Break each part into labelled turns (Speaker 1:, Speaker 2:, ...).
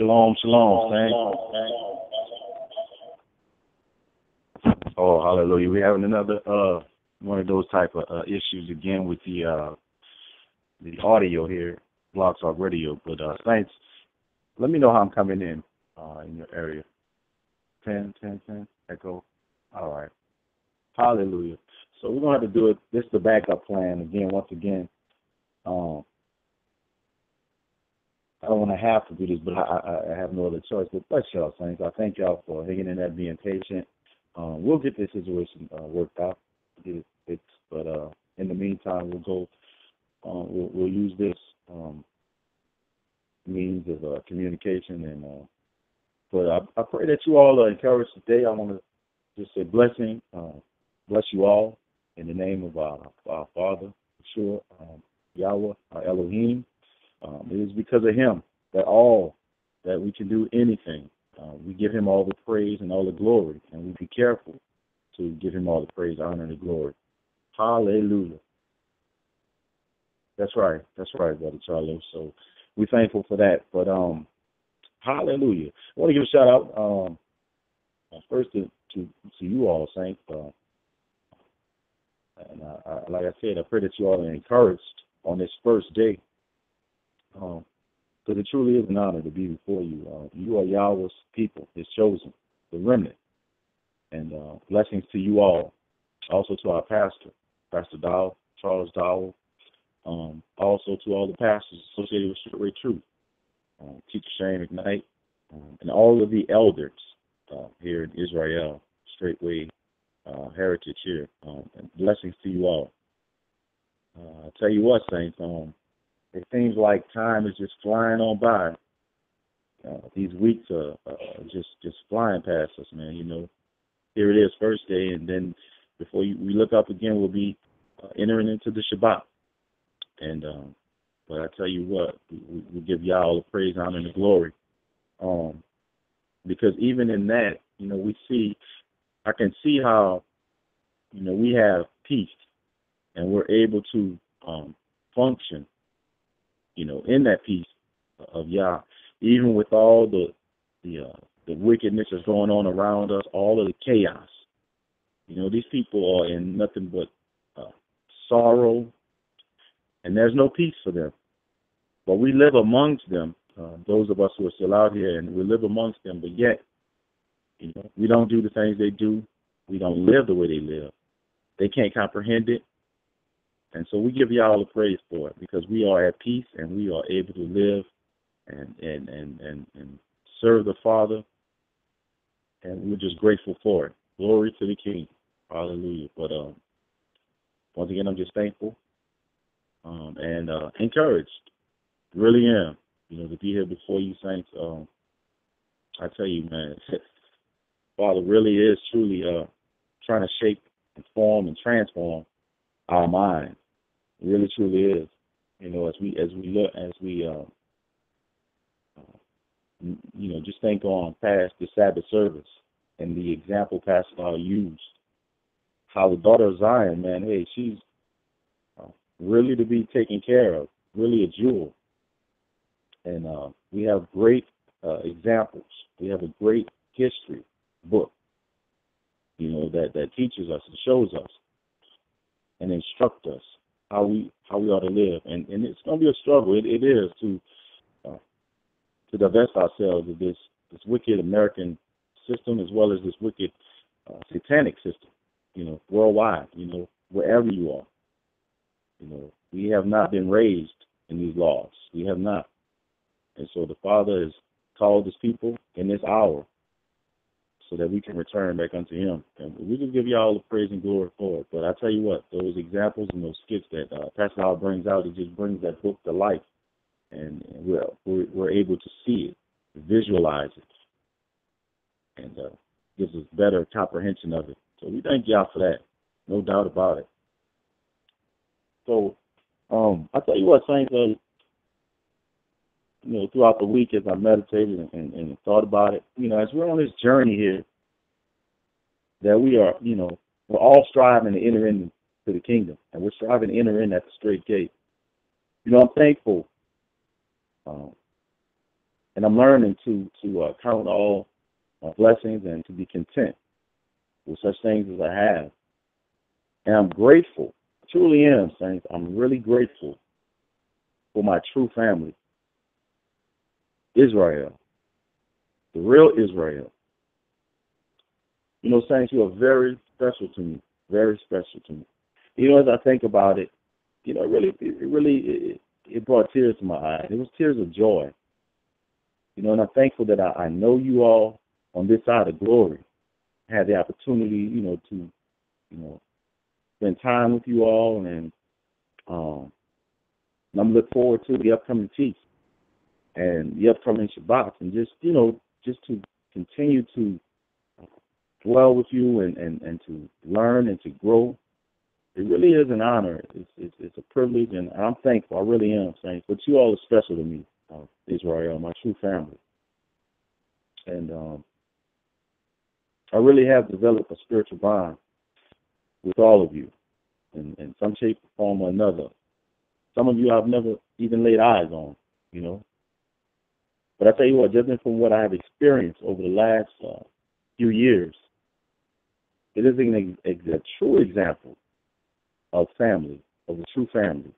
Speaker 1: Shalom, shalom, saints. Oh, hallelujah. We're having another uh one of those type of uh, issues again with the uh the audio here, Blog Talk Radio. But uh saints, let me know how I'm coming in uh in your area. 10, 10, 10, echo. All right. Hallelujah. So we're gonna have to do it. This is the backup plan again, once again. Um I don't want to have to do this, but I, I, I have no other choice. But bless y'all, saints. I thank y'all for hanging in there, being patient. Um, we'll get this situation uh, worked out, it. But uh, in the meantime, we'll go. Uh, we'll, we'll use this um, means of uh, communication, and uh, but I, I pray that you all are encouraged today. I want to just say blessing, uh, bless you all in the name of our, our Father, sure, um, Yahweh, our Elohim. Um, it is because of Him that all that we can do anything. Uh, we give Him all the praise and all the glory, and we be careful to give Him all the praise, honor, and the glory. Hallelujah. That's right. That's right, brother Charlie. So we're thankful for that. But um, hallelujah. I want to give a shout out um, first to, to to you all, saints. Uh, and I, I, like I said, I pray that you all are encouraged on this first day um, because it truly is an honor to be before you. Uh, you are Yahweh's people, His chosen, the remnant. And uh, blessings to you all. Also to our pastor, Pastor Dow, Charles Dowell. Um, also to all the pastors associated with Straitway Truth, um, Teacher Shane McKnight, um, and all of the elders uh, here in Israel, Straitway uh, Heritage here. Um, and blessings to you all. Uh, I tell you what, Saints, um, it seems like time is just flying on by. Uh, these weeks are just just flying past us, man. You know, here it is, first day, and then before you, we look up again, we'll be uh, entering into the Shabbat. And um, but I tell you what, we, we give y'all the praise, honor, and the glory, um, because even in that, you know, we see, I can see how, you know, we have peace, and we're able to um, function you know, in that peace of Yah, even with all the the uh, the wickedness that's going on around us, all of the chaos. You know, these people are in nothing but uh, sorrow, and there's no peace for them. But we live amongst them, uh, those of us who are still out here, and we live amongst them. But yet, you know, we don't do the things they do. We don't live the way they live. They can't comprehend it. And so we give y'all the praise for it because we are at peace and we are able to live and and and and, and serve the Father. And we're just grateful for it. Glory to the King. Hallelujah. But um, once again, I'm just thankful um, and uh, encouraged. Really am. You know, to be here before you, saints. Um, I tell you, man, Father really is truly uh, trying to shape and form and transform our mind. It really truly is. You know, as we as we look as we uh, you know, just think on past the Sabbath service and the example Pastor Law used. How the daughter of Zion, man, hey, she's uh, really to be taken care of, really a jewel. And uh, we have great uh, examples. We have a great history book, you know, that that teaches us and shows us and instruct us how we how we ought to live. And and it's going to be a struggle. It, it is to uh, to divest ourselves of this this wicked American system as well as this wicked uh, satanic system. You know, worldwide. You know, wherever you are. You know, we have not been raised in these laws. We have not. And so the Father has called his people in this hour so that we can return back unto him. And we can give you all the praise and glory for it. But I tell you what, those examples and those skits that uh, Pastor Howard brings out, it just brings that book to life. And, and we're, we're, we're able to see it, visualize it, and uh, gives us better comprehension of it. So we thank y'all for that. No doubt about it. So um, I tell you what, Saints, uh, you know, throughout the week as I meditated and, and, thought about it, you know, as we're on this journey here, that we are, you know, we're all striving to enter into the kingdom, and we're striving to enter in at the straight gate. You know, I'm thankful um, and I'm learning to to uh, count all my blessings and to be content with such things as I have. And I'm grateful, truly am, saints. I'm really grateful for my true family, Israel, the real Israel. You know, saints, you are very special to me, very special to me. You know, as I think about it, you know, really, it really, it, it brought tears to my eyes. It was tears of joy. You know, and I'm thankful that I, I know you all on this side of glory. I had the opportunity, you know, to, you know, spend time with you all, and um, and I'm looking forward to the upcoming feast and the upcoming Shabbat, and just you know, just to continue to dwell with you and and and to learn and to grow. It really is an honor. It's it's, it's a privilege, and I'm thankful. I really am, thankful. But you all are special to me, uh, Israel, my true family, and um, I really have developed a spiritual bond with all of you, in, in some shape, form, or another. Some of you I've never even laid eyes on, you know. But I tell you what, judging from what I have experienced over the last uh, few years, it is an, a, a true example of family, of a true family.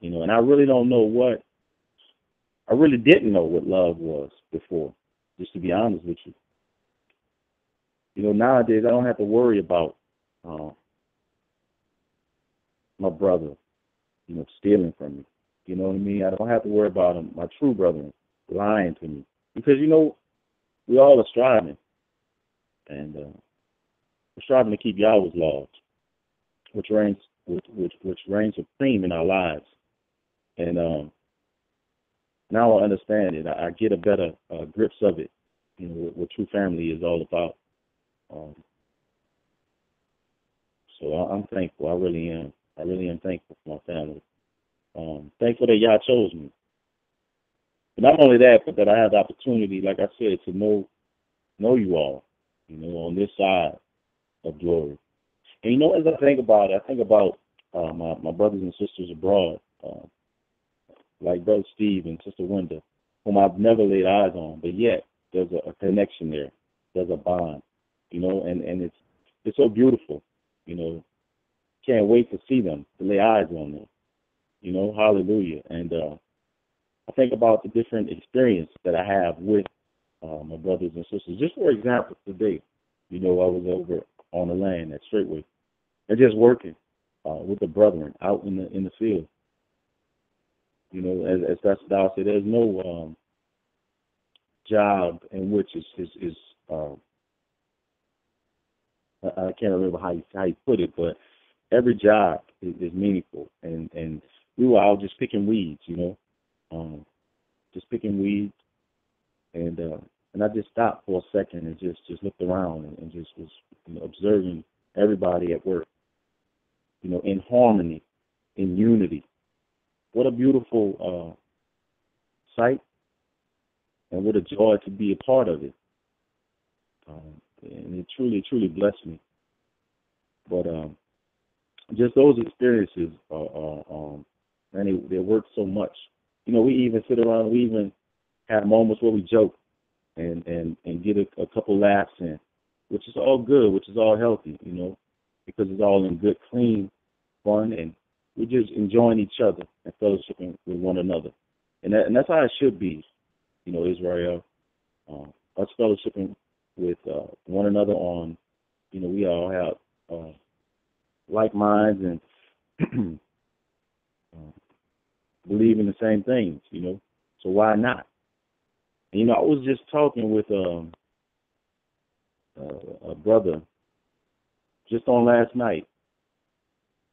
Speaker 1: You know, and I really don't know what, I really didn't know what love was before, just to be honest with you. You know, nowadays I don't have to worry about uh, my brother, you know, stealing from me. You know what I mean? I don't have to worry about him, my true brother lying to me. Because, you know, we all are striving. And uh, we're striving to keep Yahweh's laws, which reigns which which which reigns supreme in our lives. And um now I understand it. I, I get a better uh, grips of it, you know, what, what true family is all about. Um, so I, I'm thankful. I really am. I really am thankful for my family. Um, thankful that y'all chose me. But not only that, but that I have the opportunity, like I said, to know know you all, you know, on this side of glory. And you know, as I think about it, I think about uh, my my brothers and sisters abroad, uh, like Brother Steve and Sister Wenda, whom I've never laid eyes on, but yet there's a, a connection there. There's a bond, you know, and and it's it's so beautiful, you know. Can't wait to see them, to lay eyes on them. You know, hallelujah. And uh, I think about the different experience that I have with uh, my brothers and sisters. Just for example, today, you know, I was over on the land at Straitway and just working uh, with the brethren out in the in the field. You know, as, as Pastor Dow said, there's no um, job in which is is, is uh, I, can't remember how you how you put it, but every job is, is meaningful, and and we were out just picking weeds, you know, um, picking weeds, and uh, and I just stopped for a second and just just looked around and, and just was you know, observing everybody at work, you know, in harmony, in unity. What a beautiful uh, sight, and what a joy to be a part of it. Um, and it truly, truly blessed me. But um, just those experiences are, are um, and they, they work so much. You know, we even sit around, we even have moments where we joke and and and get a, a couple laughs in, which is all good, which is all healthy, you know, because it's all in good, clean fun, and we're just enjoying each other and fellowshipping with one another, and that, and that's how it should be, you know, Israel, uh, us fellowshipping with uh, one another on, you know, we all have uh, like minds and uh, believe in the same things, you know. So why not? And, you know, I was just talking with um, uh, a brother just on last night,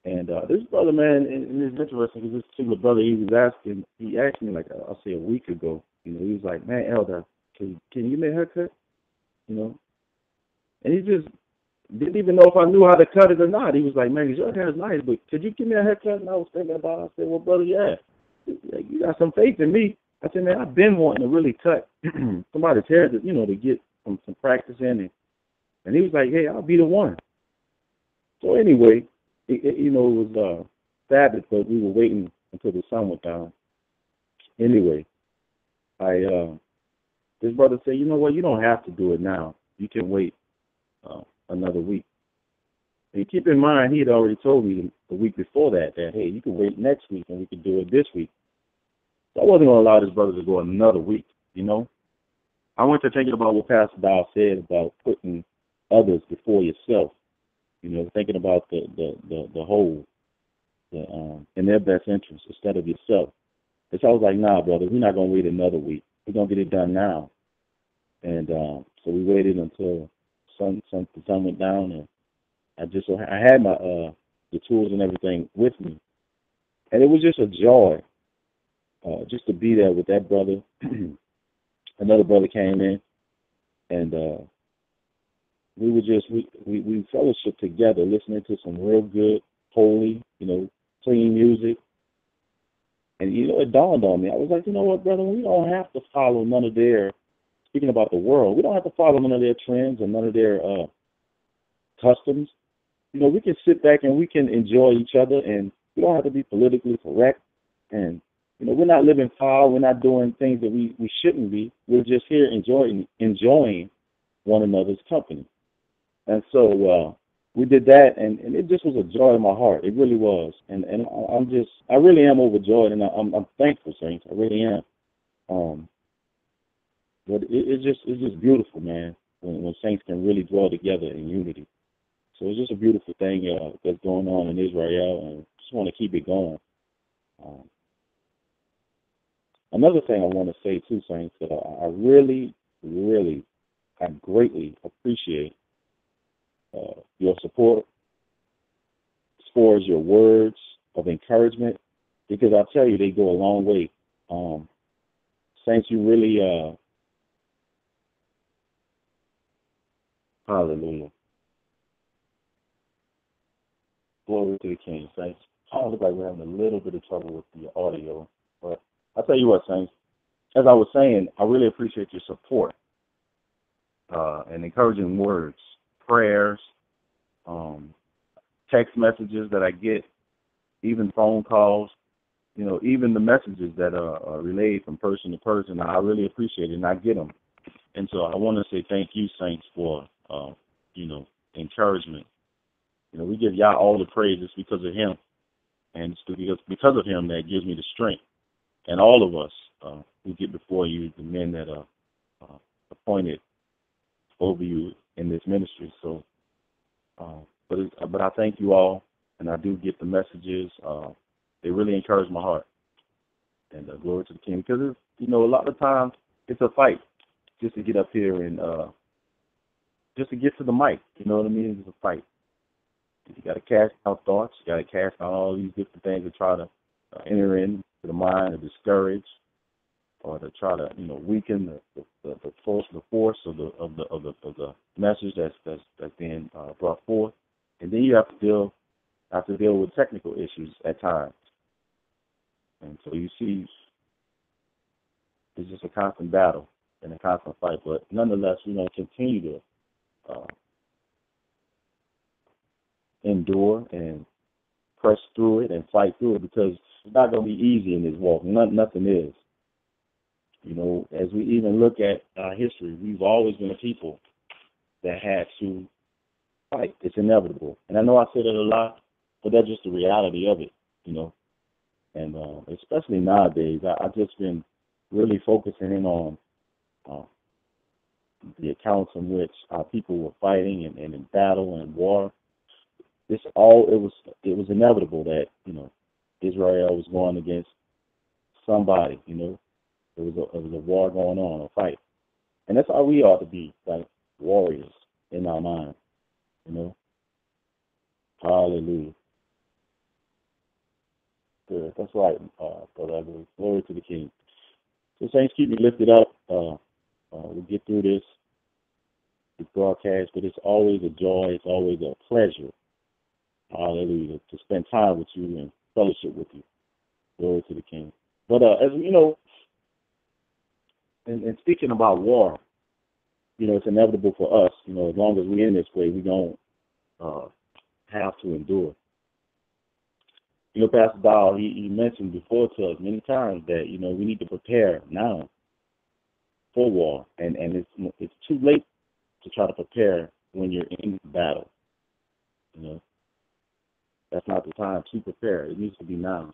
Speaker 1: and uh, this brother, man, and, and it's interesting because this particular brother, he was asking, he asked me like I'll say a week ago, you know, he was like, man, Elder, can can you give me a haircut? You know, and he just didn't even know if I knew how to cut it or not. He was like, man, your hair is nice, but could you give me a haircut? And I was thinking about it. I said, well, brother, yeah, you got some faith in me. I said, man, I've been wanting to really cut somebody's hair, to, you know, to get some, some practice in. And, and he was like, hey, I'll be the one. So anyway, it, it, you know, it was uh, Sabbath, but we were waiting until the sun went down. Anyway, I uh, this brother said, you know what, you don't have to do it now. You can wait uh, another week. And keep in mind, he had already told me the week before that that hey, you can wait next week and we can do it this week. So I wasn't going to allow this brother to go another week. You know, I went to thinking about what Pastor Dow said about putting others before yourself. You know, thinking about the the the, the whole, the um, in their best interest instead of yourself. And so I was like, nah, brother, we're not gonna wait another week. We're gonna get it done now. And um, so we waited until sun sun the sun went down, and I just I had my uh the tools and everything with me, and it was just a joy, uh, just to be there with that brother. Another brother came in, and uh we were just we, we we fellowship together, listening to some real good, holy, you know, clean music. And you know, it dawned on me. I was like, you know what, brother, we don't have to follow none of their speaking about the world, we don't have to follow none of their trends and none of their uh customs. You know, we can sit back and we can enjoy each other and we don't have to be politically correct and you know, we're not living foul, we're not doing things that we, we shouldn't be. We're just here enjoying enjoying one another's company. And so uh, we did that, and, and it just was a joy in my heart. It really was, and and I'm just I really am overjoyed, and I'm I'm thankful, saints. I really am. Um, but it, it's just it's just beautiful, man. When when saints can really draw together in unity. So it's just a beautiful thing uh, that's going on in Israel, and just want to keep it going. Um, another thing I want to say too, saints, that I, really, really, I greatly appreciate uh, your support as far as your words of encouragement, because I tell you, they go a long way. Um, Saints, you really, uh, hallelujah. Glory to the King, Saints. I look like we're having a little bit of trouble with the audio, but I'll tell you what, Saints. As I was saying, I really appreciate your support uh, and encouraging words prayers, um, text messages that I get, even phone calls, you know, even the messages that are, are relayed from person to person. I really appreciate it, and I get them. And so I want to say thank you, Saints, for uh, you know encouragement. You know, we give Yah all the praises because of Him, and it's because because of Him that gives me the strength. And all of us uh, who get before you, the men that are uh, appointed over you in this ministry. So, uh, but but I thank you all, and I do get the messages. Uh, they really encourage my heart, and uh, glory to the King. Because it's, you know, a lot of times it's a fight just to get up here and uh, just to get to the mic. You know what I mean? It's a fight. You got to cast out thoughts. You got to cast out all these different things to try to uh, enter into the mind and discourage or to try to you know weaken the the, the force the force of the of the of the of the message that's that's that's being uh, brought forth, and then you have to deal have to deal with technical issues at times, and so you see it's just a constant battle and a constant fight. But nonetheless, we're going to continue to uh, endure and press through it and fight through it because it's not going to be easy in this walk. Nothing, nothing is. You know, as we even look at our history, we've always been a people that had to fight. It's inevitable. And I know I say that a lot, but that's just the reality of it, you know. And uh, especially nowadays, I, I've just been really focusing in on uh, the accounts in which our people were fighting and, and in battle and war. This all it was it was inevitable that you know Israel was going against somebody, you know, there was a, was a war going on, a fight, and that's how we ought to be, like warriors in our mind, you know. Hallelujah. Good. That's right, uh, brother. Glory to the King. So saints, keep me lifted up. Uh, uh, we'll get through this, this broadcast, but it's always a joy. It's always a pleasure. Hallelujah. To spend time with you and fellowship with you. Glory to the King. But uh, as you know, and, and speaking about war, you know, it's inevitable for us. You know, as long as we're in this way, we don't uh, have to endure. You know, Pastor Dow, he, he mentioned before to us many times that you know we need to prepare now. for war, and and it's it's too late to try to prepare when you're in battle. You know, that's not the time to prepare. It needs to be now,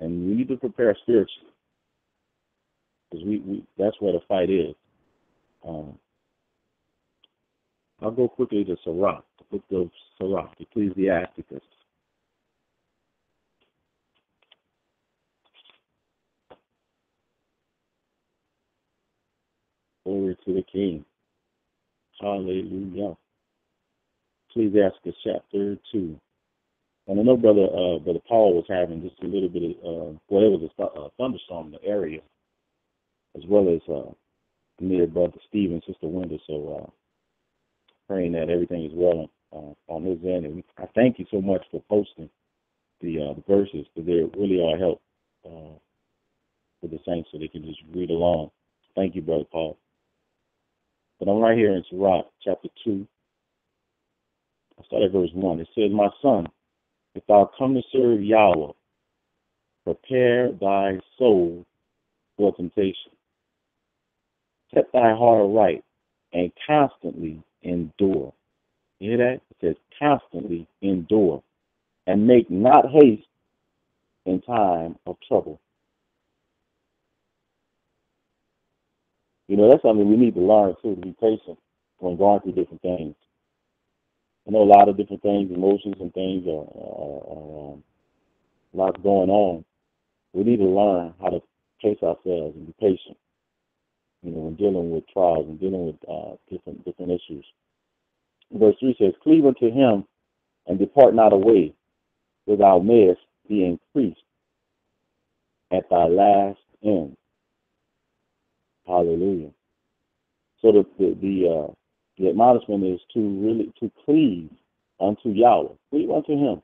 Speaker 1: and we need to prepare spiritually because we, we that's where the fight is. Um, I'll go quickly to Sirach, the book of Sirach, Ecclesiasticus. Glory to the King. Hallelujah. Ecclesiasticus chapter 2. And I know Brother uh, Brother Paul was having just a little bit of, uh, well, was a, a thunderstorm in the area, as well as uh, near Brother Stephen, Sister Wenda. So uh, praying that everything is well uh, on his end. And I thank you so much for posting the, uh, the verses because they really are help uh, for the saints so they can just read along. Thank you, Brother Paul. But I'm right here in Sirach, chapter 2. I start at verse 1. It says, My son, if thou come to serve Yahweh, prepare thy soul for temptation. Set thy heart aright and constantly endure. You hear that? It says constantly endure and make not haste in time of trouble. You know, that's something we need to learn too, to be patient when going through different things. I know a lot of different things, emotions and things are, are, are um, going on. We need to learn how to pace ourselves and be patient. You know, when dealing with trials and dealing with uh, different different issues. Verse three says, "Cleave unto him, and depart not away, for thou mayest be increased at thy last end." Hallelujah. So the the, the uh, the admonishment is to really to cleave unto Yahweh, cleave unto Him,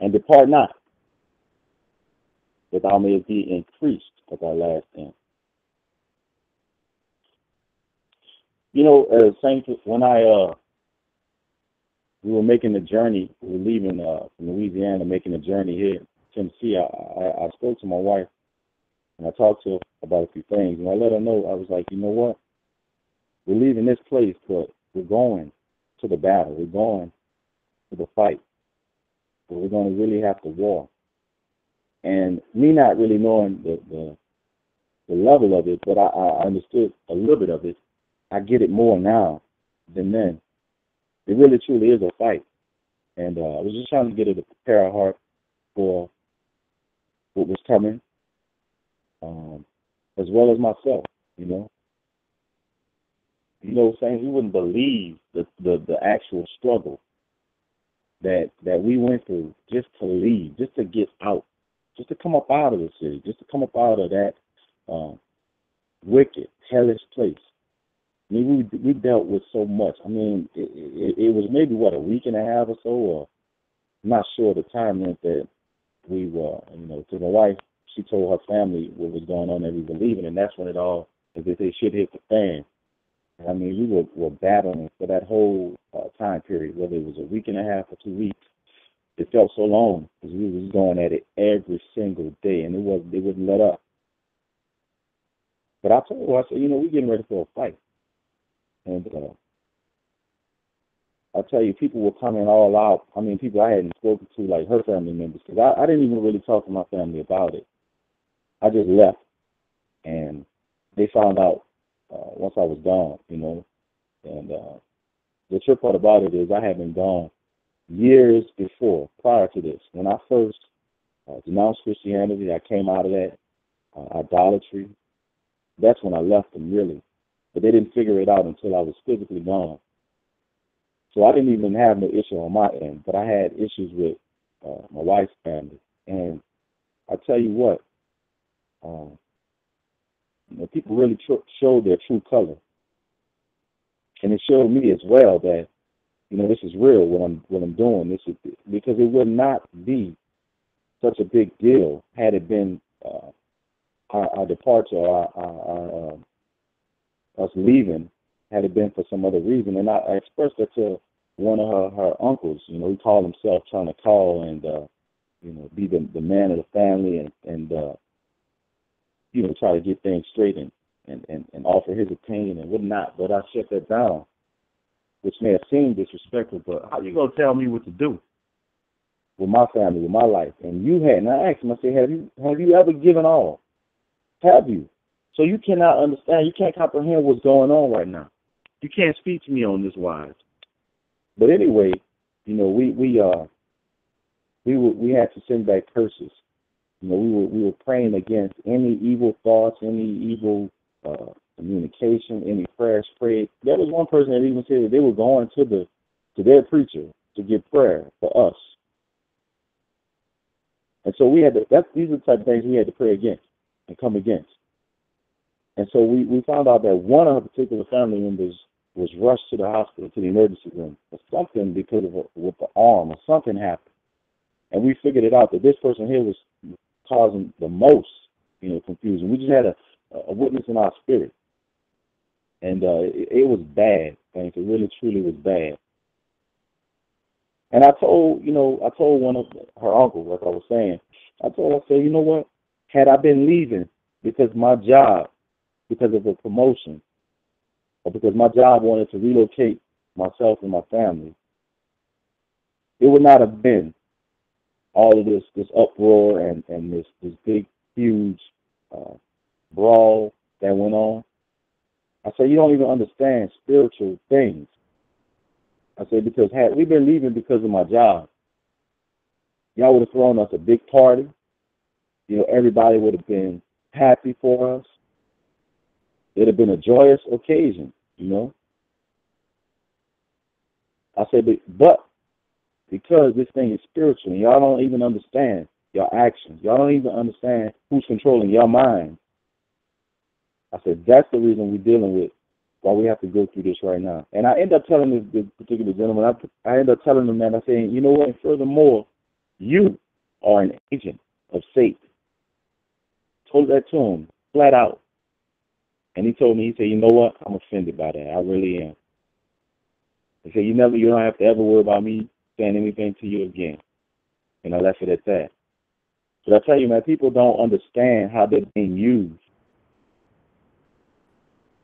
Speaker 1: and depart not, that thou mayest be increased at thy last end. You know, uh, saints, when I uh, we were making the journey, we were leaving uh, from Louisiana, making the journey here Tennessee. I, I, I spoke to my wife and I talked to her about a few things, and I let her know I was like, you know what, we're leaving this place, but we're going to the battle. We're going to the fight. But we're going to really have to war. And me not really knowing the the, the level of it, but I, I understood a little bit of it. I get it more now than then. It really truly is a fight. And uh, I was just trying to get her to prepare our heart for what was coming, um, as well as myself, you know you know what I'm saying? You wouldn't believe the, the, the actual struggle that that we went through just to leave, just to get out, just to come up out of the city, just to come up out of that um, wicked, hellish place. I mean, we we dealt with so much. I mean, it, it, it was maybe what a week and a half or so, or I'm not sure the time meant that we were, you know, to my wife, she told her family what was going on that we were leaving, and that's when it all, as they say, shit hit the fan. I mean, we were, were battling for that whole uh, time period, whether it was a week and a half or two weeks. It felt so long because we was going at it every single day, and it was it wouldn't let up. But I told her, I said, you know, we're getting ready for a fight, and uh, I tell you, people were coming all out. I mean, people I hadn't spoken to, like her family members, because I, I didn't even really talk to my family about it. I just left, and they found out uh, once I was gone, you know. And uh, the trip part about it is I had been gone years before, prior to this. When I first uh, denounced Christianity, I came out of that uh, idolatry. That's when I left them, really. But they didn't figure it out until I was physically gone. So I didn't even have no issue on my end, but I had issues with uh, my wife's family. And I tell you what, um, know, people really tr- showed their true color, and it showed me as well that you know this is real. What I'm what I'm doing this is because it would not be such a big deal had it been uh, our, our departure, our, our, our uh, us leaving, had it been for some other reason. And I, I expressed that to one of her, her uncles. You know, he called himself trying to call and uh, you know be the the man of the family and and uh, you know, try to get things straight and, and, and, and offer his opinion and whatnot, but I shut that down, which may have seemed disrespectful, but how you gonna tell me what to do with my family, with my life? And you had and I asked him, I said, Have you have you ever given all? Have you? So you cannot understand, you can't comprehend what's going on right now. You can't speak to me on this wise. But anyway, you know, we we uh we we had to send back curses. You know, we were we were praying against any evil thoughts, any evil uh, communication, any prayers prayed. There was one person that even said that they were going to the to their preacher to get prayer for us. And so we had to these are the type of things we had to pray against and come against. And so we, we found out that one of our particular family members was rushed to the hospital, to the emergency room, or something because of a, with the arm, or something happened. And we figured it out that this person here was causing the most, you know, confusion. We just had a, a witness in our spirit, and uh, it, it was bad. Thanks, it really truly was bad. And I told, you know, I told one of her uncles, like I was saying, I told her, I said, you know what? Had I been leaving because my job, because of a promotion, or because my job wanted to relocate myself and my family, it would not have been all of this this uproar and and this this big huge uh, brawl that went on. I said, you don't even understand spiritual things. I said, because had we been leaving because of my job, y'all would have thrown us a big party. You know, everybody would have been happy for us. It'd have been a joyous occasion, you know. I said, but because this thing is spiritual and y'all don't even understand your actions. Y'all don't even understand who's controlling your mind. I said, that's the reason we're dealing with why we have to go through this right now. And I end up telling this, this particular gentleman, I, I end up telling him that, I'm saying, you know what, and furthermore, you are an agent of Satan. Told that to him, flat out. And he told me, he said, you know what, I'm offended by that. I really am. He said, you never, you don't have to ever worry about me saying anything to you again. And I left it at that. But I tell you, man, people don't understand how they're being used.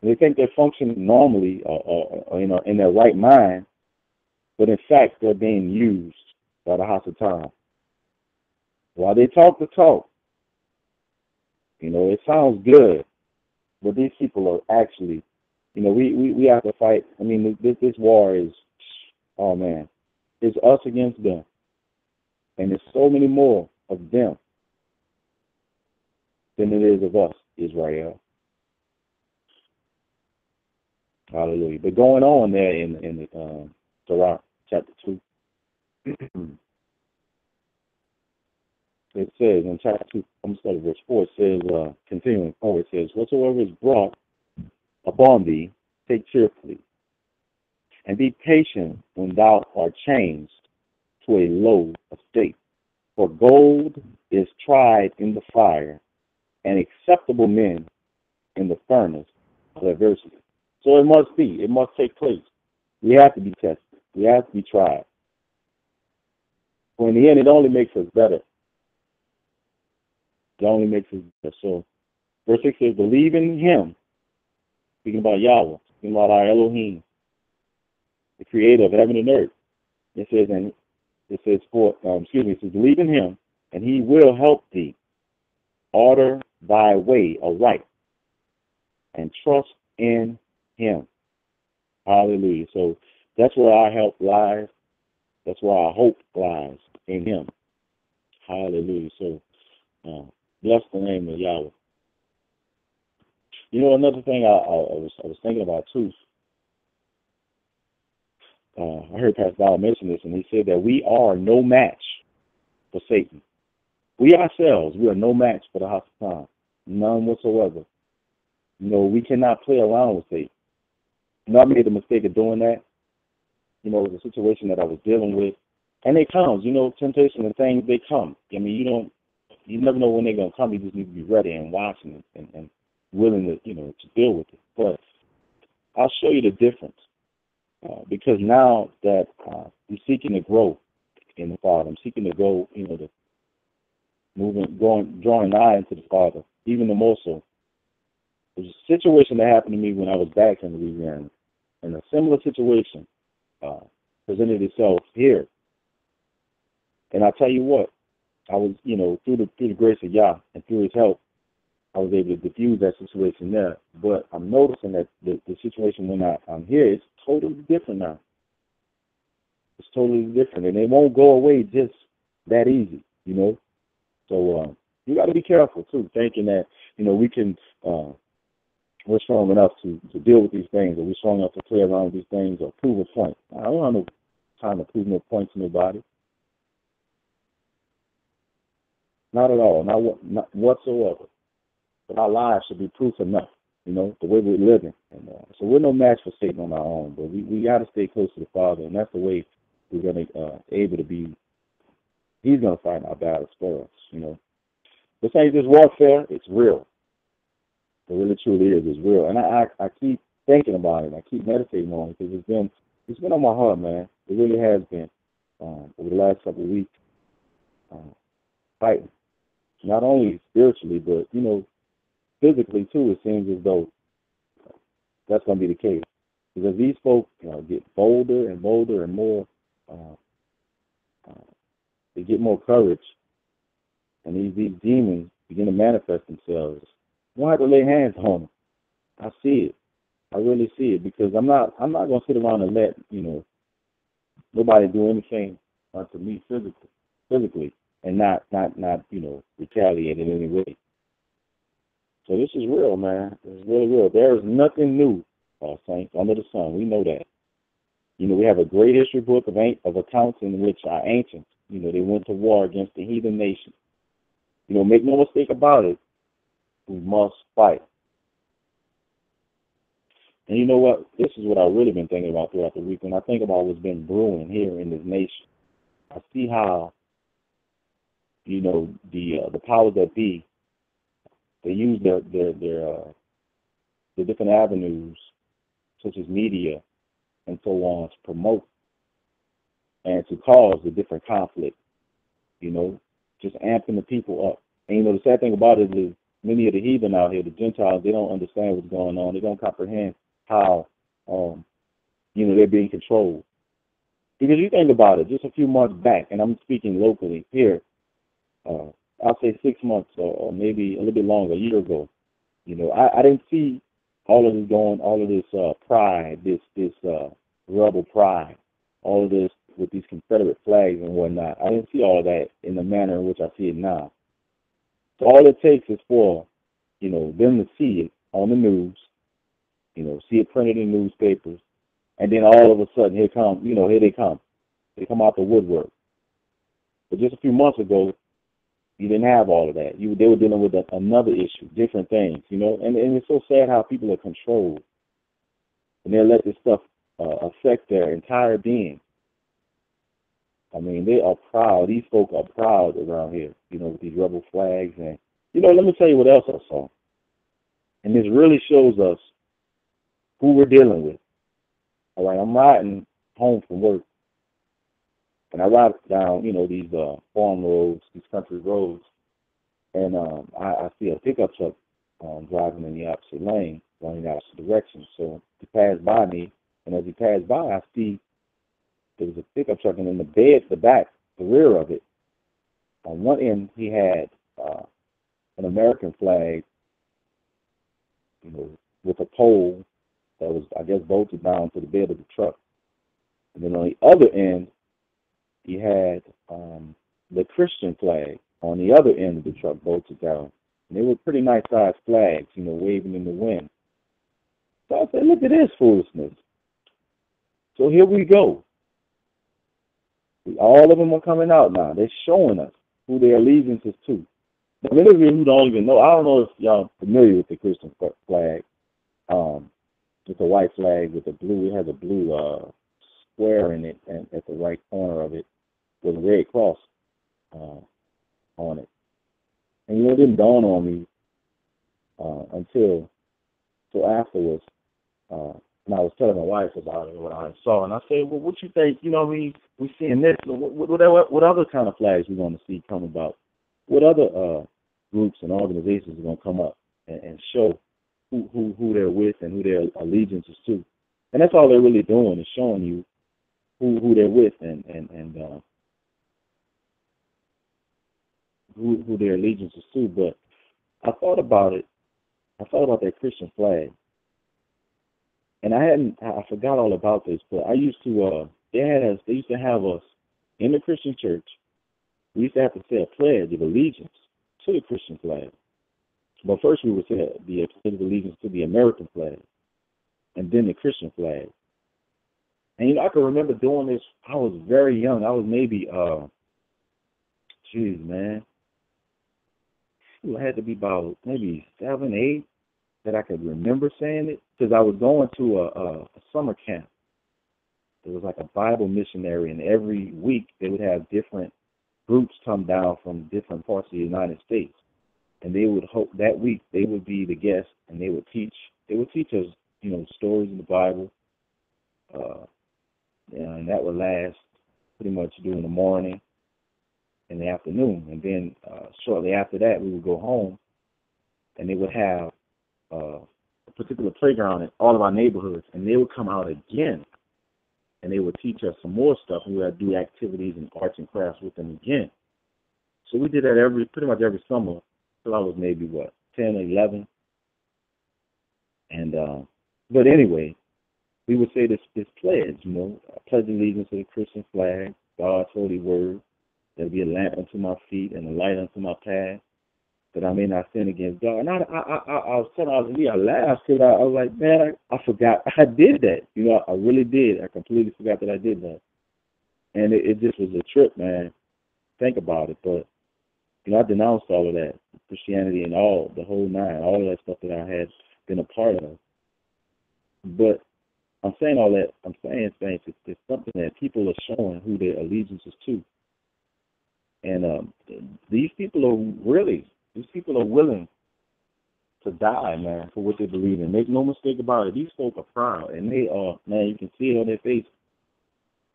Speaker 1: They think they're functioning normally or, or, or, you know, in their right mind, but in fact, they're being used by the house of time. While they talk the talk, you know, it sounds good, but these people are actually, you know, we, we, we have to fight. I mean, this, this war is, oh man, it's us against them. And there's so many more of them than it is of us, Israel. Hallelujah. But going on there in in the uh, Torah chapter two, it says in chapter two, I'm starting verse four. It says, uh, continuing oh, it says, "Whatsoever is brought upon thee, take cheerfully, and be patient when thou art changed to a low estate. For gold is tried in the fire, and acceptable men in the furnace of adversity. So it must be, it must take place. We have to be tested. We have to be tried. For in the end, it only makes us better. It only makes us better. So, verse 6 says, Believe in Him, speaking about Yahweh, speaking about our Elohim, the creator of heaven and earth. It says, and it says, for, um, excuse me, it says, believe in him, and he will help thee. Order thy way aright, and trust in him. Hallelujah. So that's where our help lies. That's where our hope lies in him. Hallelujah. So uh, bless the name of Yahweh. You know, another thing I, I, I was I was thinking about too uh, I heard Pastor Dow mention this, and he said that we are no match for Satan. We ourselves, we are no match for the house of time, none whatsoever. You know, we cannot play around with Satan. You know, I made the mistake of doing that. You know, it was a situation that I was dealing with, and it comes. You know, temptation and things they come. I mean, you don't, you never know when they're gonna come. You just need to be ready and watching and, and willing to, you know, to deal with it. But I'll show you the difference uh, because now that uh, I'm seeking to grow in the Father, I'm seeking to go, you know, to moving, going, drawing nigh into the Father, even the more so. There's a situation that happened to me when I was back in Louisiana, and a similar situation uh, presented itself here. And I tell you what, I was, you know, through the through the grace of Yah and through His help, I was able to diffuse that situation there. But I'm noticing that the, the situation when I, I'm here is totally different now. It's totally different, and it won't go away just that easy, you know. So um, you got to be careful too, thinking that you know we can uh, we're strong enough to to deal with these things, or we're strong enough to play around with these things, or prove a point. I don't have no time to prove no point to nobody. Not at all, not, not whatsoever. But our lives should be proof enough, you know, the way we're living. And uh, so we're no match for Satan on our own, but we we got to stay close to the Father, and that's the way we're gonna uh, able to be. He's gonna fight our battles for us, you know. This ain't just warfare; it's real. It really truly is. It's real, and I I, I keep thinking about it. I keep meditating on it because it's been it's been on my heart, man. It really has been um, over the last couple of weeks. Um, fighting, not only spiritually, but you know, physically too. It seems as though that's going to be the case because these folks you know, get bolder and bolder and more. Uh, uh, they get more courage, and these these demons begin to manifest themselves. You don't have to lay hands on them. I see it. I really see it because I'm not I'm not gonna sit around and let you know nobody do anything unto me physically physically and not not not you know retaliate in any way. So this is real, man. It's really real. There is nothing new, uh, saints, under the sun. We know that. You know, we have a great history book of of accounts in which our ancients, you know, they went to war against the heathen nation. You know, make no mistake about it. We must fight. And you know what? This is what I've really been thinking about throughout the week. When I think about what's been brewing here in this nation, I see how, you know, the uh, the powers that be, they use their their their uh, the different avenues, such as media and so on, to promote and to cause a different conflict. You know, just amping the people up. And you know, the sad thing about it is many of the heathen out here, the Gentiles, they don't understand what's going on. They don't comprehend how um, you know they're being controlled. Because you think about it, just a few months back, and I'm speaking locally here, uh, I'll say six months or, or maybe a little bit longer, a year ago. You know, I, I didn't see all of this going, all of this uh, pride, this this uh, rebel pride, all of this with these Confederate flags and whatnot. I didn't see all of that in the manner in which I see it now. So all it takes is for, you know, them to see it on the news, you know, see it printed in newspapers, and then all of a sudden here come, you know, here they come. They come out the woodwork. But just a few months ago, you didn't have all of that. You they were dealing with a, another issue, different things, you know. And and it's so sad how people are controlled, and they let this stuff uh, affect their entire being. I mean, they are proud. These folk are proud around here, you know, with these rebel flags. And you know, let me tell you what else I saw. And this really shows us who we're dealing with. All right, I'm riding home from work, and I ride down, you know, these uh, farm roads, these country roads, and um, I, I see a pickup truck um, driving in the opposite lane, going in the opposite direction. So he passed by me, and as he passed by, I see there was a pickup truck, and in the bed, the back, the rear of it, on one end he had uh, an American flag, you know, with a pole that was, I guess, bolted down to the bed of the truck. And then on the other end, he had um, the Christian flag on the other end of the truck bolted down. And they were pretty nice sized flags, you know, waving in the wind. So I said, look at this foolishness. So here we go. All of them are coming out now. They're showing us who their allegiance is to. Now, many of you who don't even know, I don't know if y'all familiar with the Christian flag. Um, it's a white flag with a blue. It has a blue uh, square in it, and at the right corner of it, with a red cross uh, on it. And you know, it didn't dawn on me uh, until so afterwards. Uh, and I was telling my wife about it, what I saw, and I said, "Well, what you think? You know, we we seeing this. What what, what, what other kind of flags we going to see come about? What other uh, groups and organizations are going to come up and, and show who who who they're with and who their allegiance is to, and that's all they're really doing is showing you who who they're with and and and uh, who who their allegiance is to. But I thought about it. I thought about that Christian flag, and I hadn't. I forgot all about this, but I used to. uh They had us. They used to have us in the Christian church. We used to have to say a pledge of allegiance to the Christian flag. But first, we would say the pledge of allegiance to the American flag, and then the Christian flag. And you know, I can remember doing this. I was very young. I was maybe, uh, geez, man, it had to be about maybe seven, eight that I could remember saying it because I was going to a, a, a summer camp. It was like a Bible missionary, and every week they would have different groups come down from different parts of the United States and they would hope that week they would be the guests and they would teach they would teach us you know stories in the bible uh and that would last pretty much during the morning and the afternoon. And then uh shortly after that we would go home and they would have uh a particular playground in all of our neighborhoods and they would come out again and they would teach us some more stuff. And we would do activities and arts and crafts with them again. So we did that every pretty much every summer till I was maybe what ten or eleven. And uh, but anyway, we would say this this pledge, you know, I pledge allegiance to the Christian flag, God's holy word, there'll be a lamp unto my feet and a light unto my path, that I may not sin against God. And I I I, I was telling I was I laughed because I, I was like, man, I, I forgot I did that. You know, I really did. I completely forgot that I did that. And it, it just was a trip, man. Think about it. But you know, I denounced all of that, Christianity and all, the whole nine, all of that stuff that I had been a part of. But I'm saying all that, I'm saying things, it's, it's something that people are showing who their allegiance is to. And um, these people are really, these people are willing to die, man, for what they believe in. Make no mistake about it. These folk are proud, and they are, man, you can see it on their face.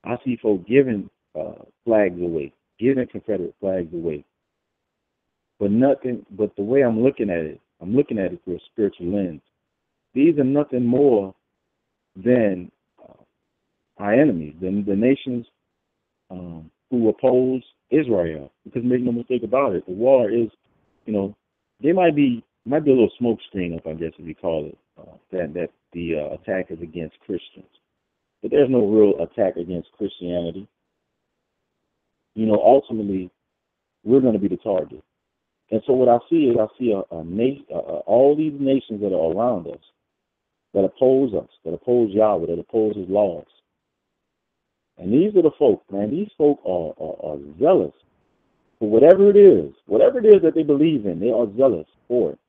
Speaker 1: I see folk giving uh, flags away, giving Confederate flags away, but nothing, but the way I'm looking at it, I'm looking at it through a spiritual lens. These are nothing more than uh, our enemies, the, the nations um, who oppose Israel. Because make no mistake about it, the war is, you know, they might be might be a little smoke screen up, I guess, if you call it, uh, that that the uh, attack is against Christians. But there's no real attack against Christianity. You know, ultimately, we're going to be the target. And so what I see is I see a, a all these nations that are around us that oppose us, that oppose Yahweh, that oppose His laws. And these are the folk, man. These folk are, are, are zealous for whatever it is, whatever it is that they believe in. They are zealous for it.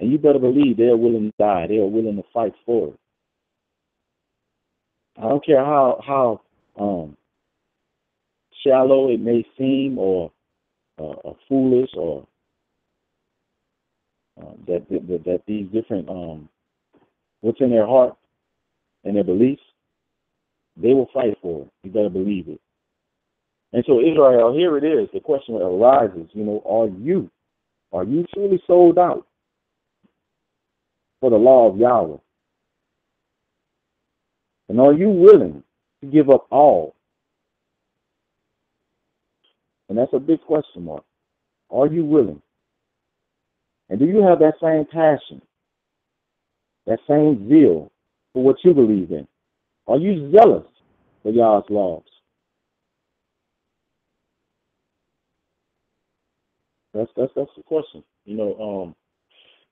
Speaker 1: And you better believe they are willing to die. They are willing to fight for it. I don't care how how um, shallow it may seem or uh, foolish or uh, that, that that these different um, what's in their heart and their beliefs, they will fight for it. You better believe it. And so Israel, here it is. The question arises, you know, are you, are you truly sold out for the law of Yahweh? And are you willing to give up all and that's a big question mark. Are you willing? And do you have that same passion, that same zeal for what you believe in? Are you zealous for God's laws? That's that's that's the question. You know, um,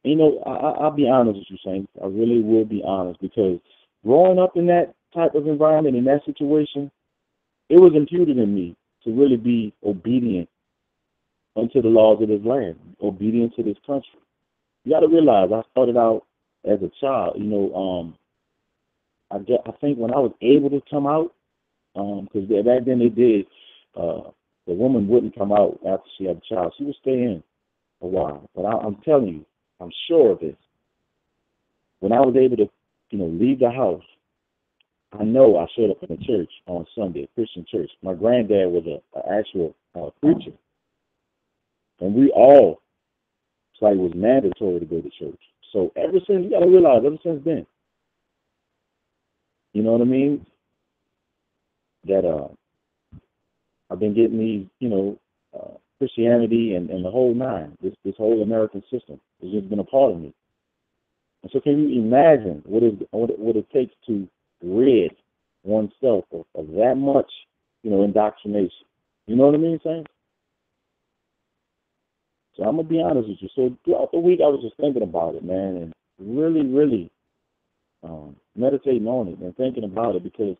Speaker 1: you know, I, I'll be honest with you, Saint. I really will be honest because growing up in that type of environment, in that situation, it was imputed in me to really be obedient unto the laws of this land, obedient to this country. You got to realize, I started out as a child. You know, um, I get, I think when I was able to come out, because um, back then they did, uh, the woman wouldn't come out after she had a child. She would stay in a while. But I, I'm telling you, I'm sure of this. When I was able to, you know, leave the house I know I showed up in a church on Sunday, a Christian church. My granddad was a, a actual uh, preacher, and we all, it's like it was mandatory to go to church. So ever since, you got to realize, ever since then, you know what I mean? That uh, I've been getting these, you know, uh, Christianity and, and the whole nine, this this whole American system has just been a part of me. And so, can you imagine what it what it, what it takes to rid oneself of, of that much, you know, indoctrination? You know what I mean, saying? So I'm gonna be honest with you. So throughout the week, I was just thinking about it, man, and really, really um, meditating on it and thinking about it because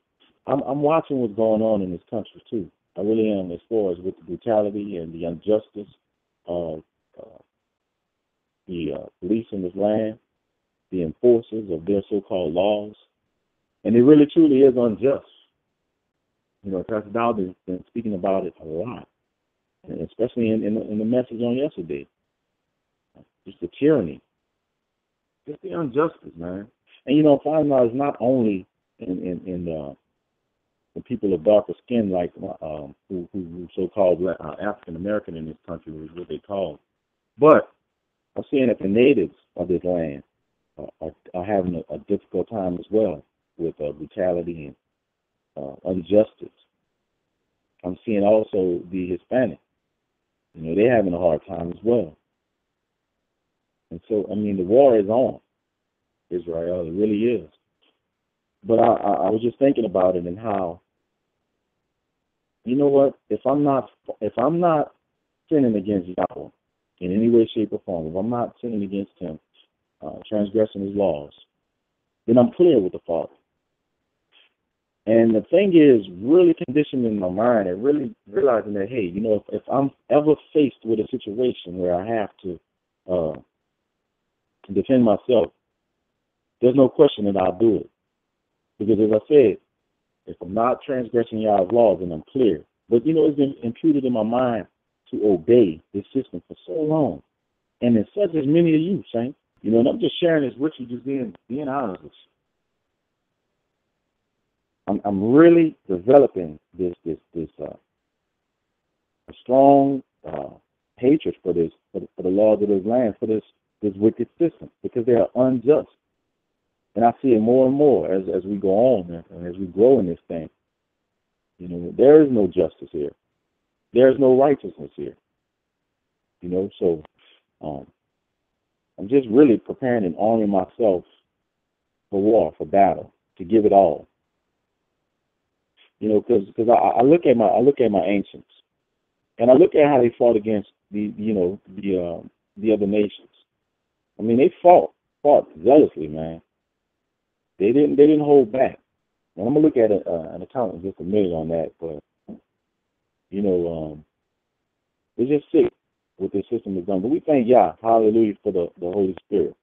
Speaker 1: I'm, I'm watching what's going on in this country too. I really am, as far as with the brutality and the injustice of uh, the uh, police in this land, the enforcers of their so-called laws, and it really truly is unjust. You know, Pastor Dow has been speaking about it a lot especially in, in, in the message on yesterday. Just the tyranny, just the injustice, man. And you know, find out is not only in in, in uh, the people of darker skin, like um, who who, who so-called uh, African American in this country, is what they call, but I'm seeing that the natives of this land uh, are, are having a, a difficult time as well with uh, brutality and uh, injustice. I'm seeing also the Hispanic you know, they're having a hard time as well. And so, I mean, the war is on Israel. It really is. But I, I, I was just thinking about it and how, you know what? If I'm not, if I'm not sinning against Yahweh in any way, shape, or form, if I'm not sinning against Him, uh, transgressing His laws, then I'm clear with the Father. And the thing is, really conditioning my mind and really realizing that, hey, you know, if, if I'm ever faced with a situation where I have to uh, defend myself, there's no question that I'll do it. Because as I said, if I'm not transgressing Yah's laws, then I'm clear. But, you know, it's been imputed in my mind to obey this system for so long. And it's such as many of you, Saint. You know, and I'm just sharing this with you, just being being honest with you. I'm, I'm really developing this this this uh, a strong uh, hatred for this for the, for the laws of this land for this this wicked system because they are unjust, and I see it more and more as as we go on and, and as we grow in this thing. You know, there is no justice here. There is no righteousness here. You know, so um, I'm just really preparing and arming myself for war, for battle, to give it all. You know, because because I, I look at my I look at my ancients, and I look at how they fought against the you know the uh, the other nations. I mean, they fought fought zealously, man. They didn't they didn't hold back. And I'm gonna look at a, uh, an account in just a minute on that, but you know, um, it's just sick what this system has done. But we thank Yah, hallelujah, for the, the Holy Spirit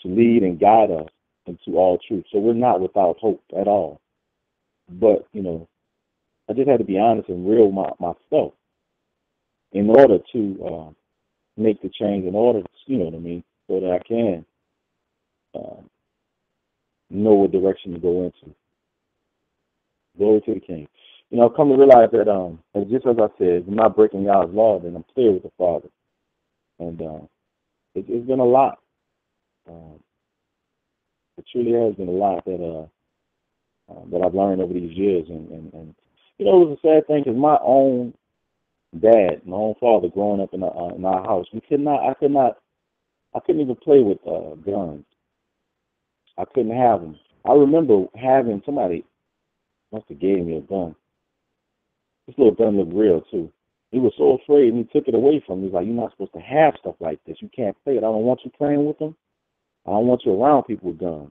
Speaker 1: to lead and guide us into all truth. So we're not without hope at all. But, you know, I just had to be honest and real my, myself in order to uh, make the change, in order, to, you know what I mean, so that I can uh, know what direction to go into. Glory to the King. You know, come to realize that, um, just as I said, I'm not breaking God's law, then I'm clear with the Father. And uh, it, it's been a lot. Um, it truly has been a lot that uh, that I've learned over these years. And, and, and you know, it was a sad thing because my own dad, my own father, growing up in, a, uh, in our house, we could not, I could not, I couldn't even play with uh, guns. I couldn't have them. I remember having somebody must have gave me a gun. This little gun looked real too. He was so afraid and he took it away from me. He's like, You're not supposed to have stuff like this. You can't play it. I don't want you playing with them. I don't want you around people with guns.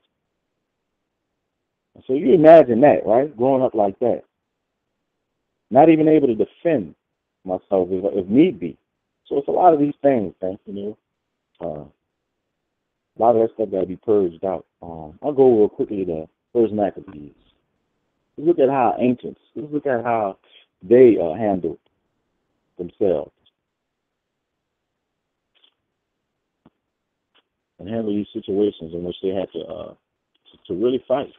Speaker 1: So you imagine that, right? Growing up like that. Not even able to defend myself if, if need be. So it's a lot of these things, thank you know. Uh, a lot of that stuff got to be purged out. Um, I'll go real quickly to First Maccabees. Let's look at how ancients, let's look at how they uh, handled themselves and handle these situations in which they had to uh, to, to really fight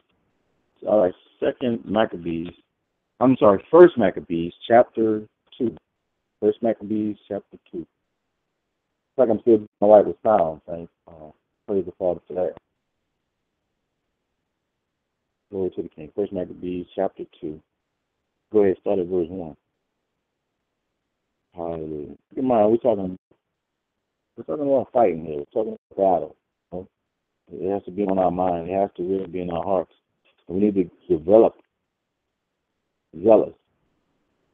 Speaker 1: all right, Second Maccabees. I'm sorry, First Maccabees, chapter two. First Maccabees, chapter two. like I'm still my right with sound. Thanks. Uh, praise the Father for that. Glory to the King. First Maccabees chapter two. Go ahead, start at verse one. Hallelujah. Keep in mind, we're talking we're talking about fighting here. We're talking about battle. It has to be on our mind. It has to really be in our hearts. We need to develop zealous.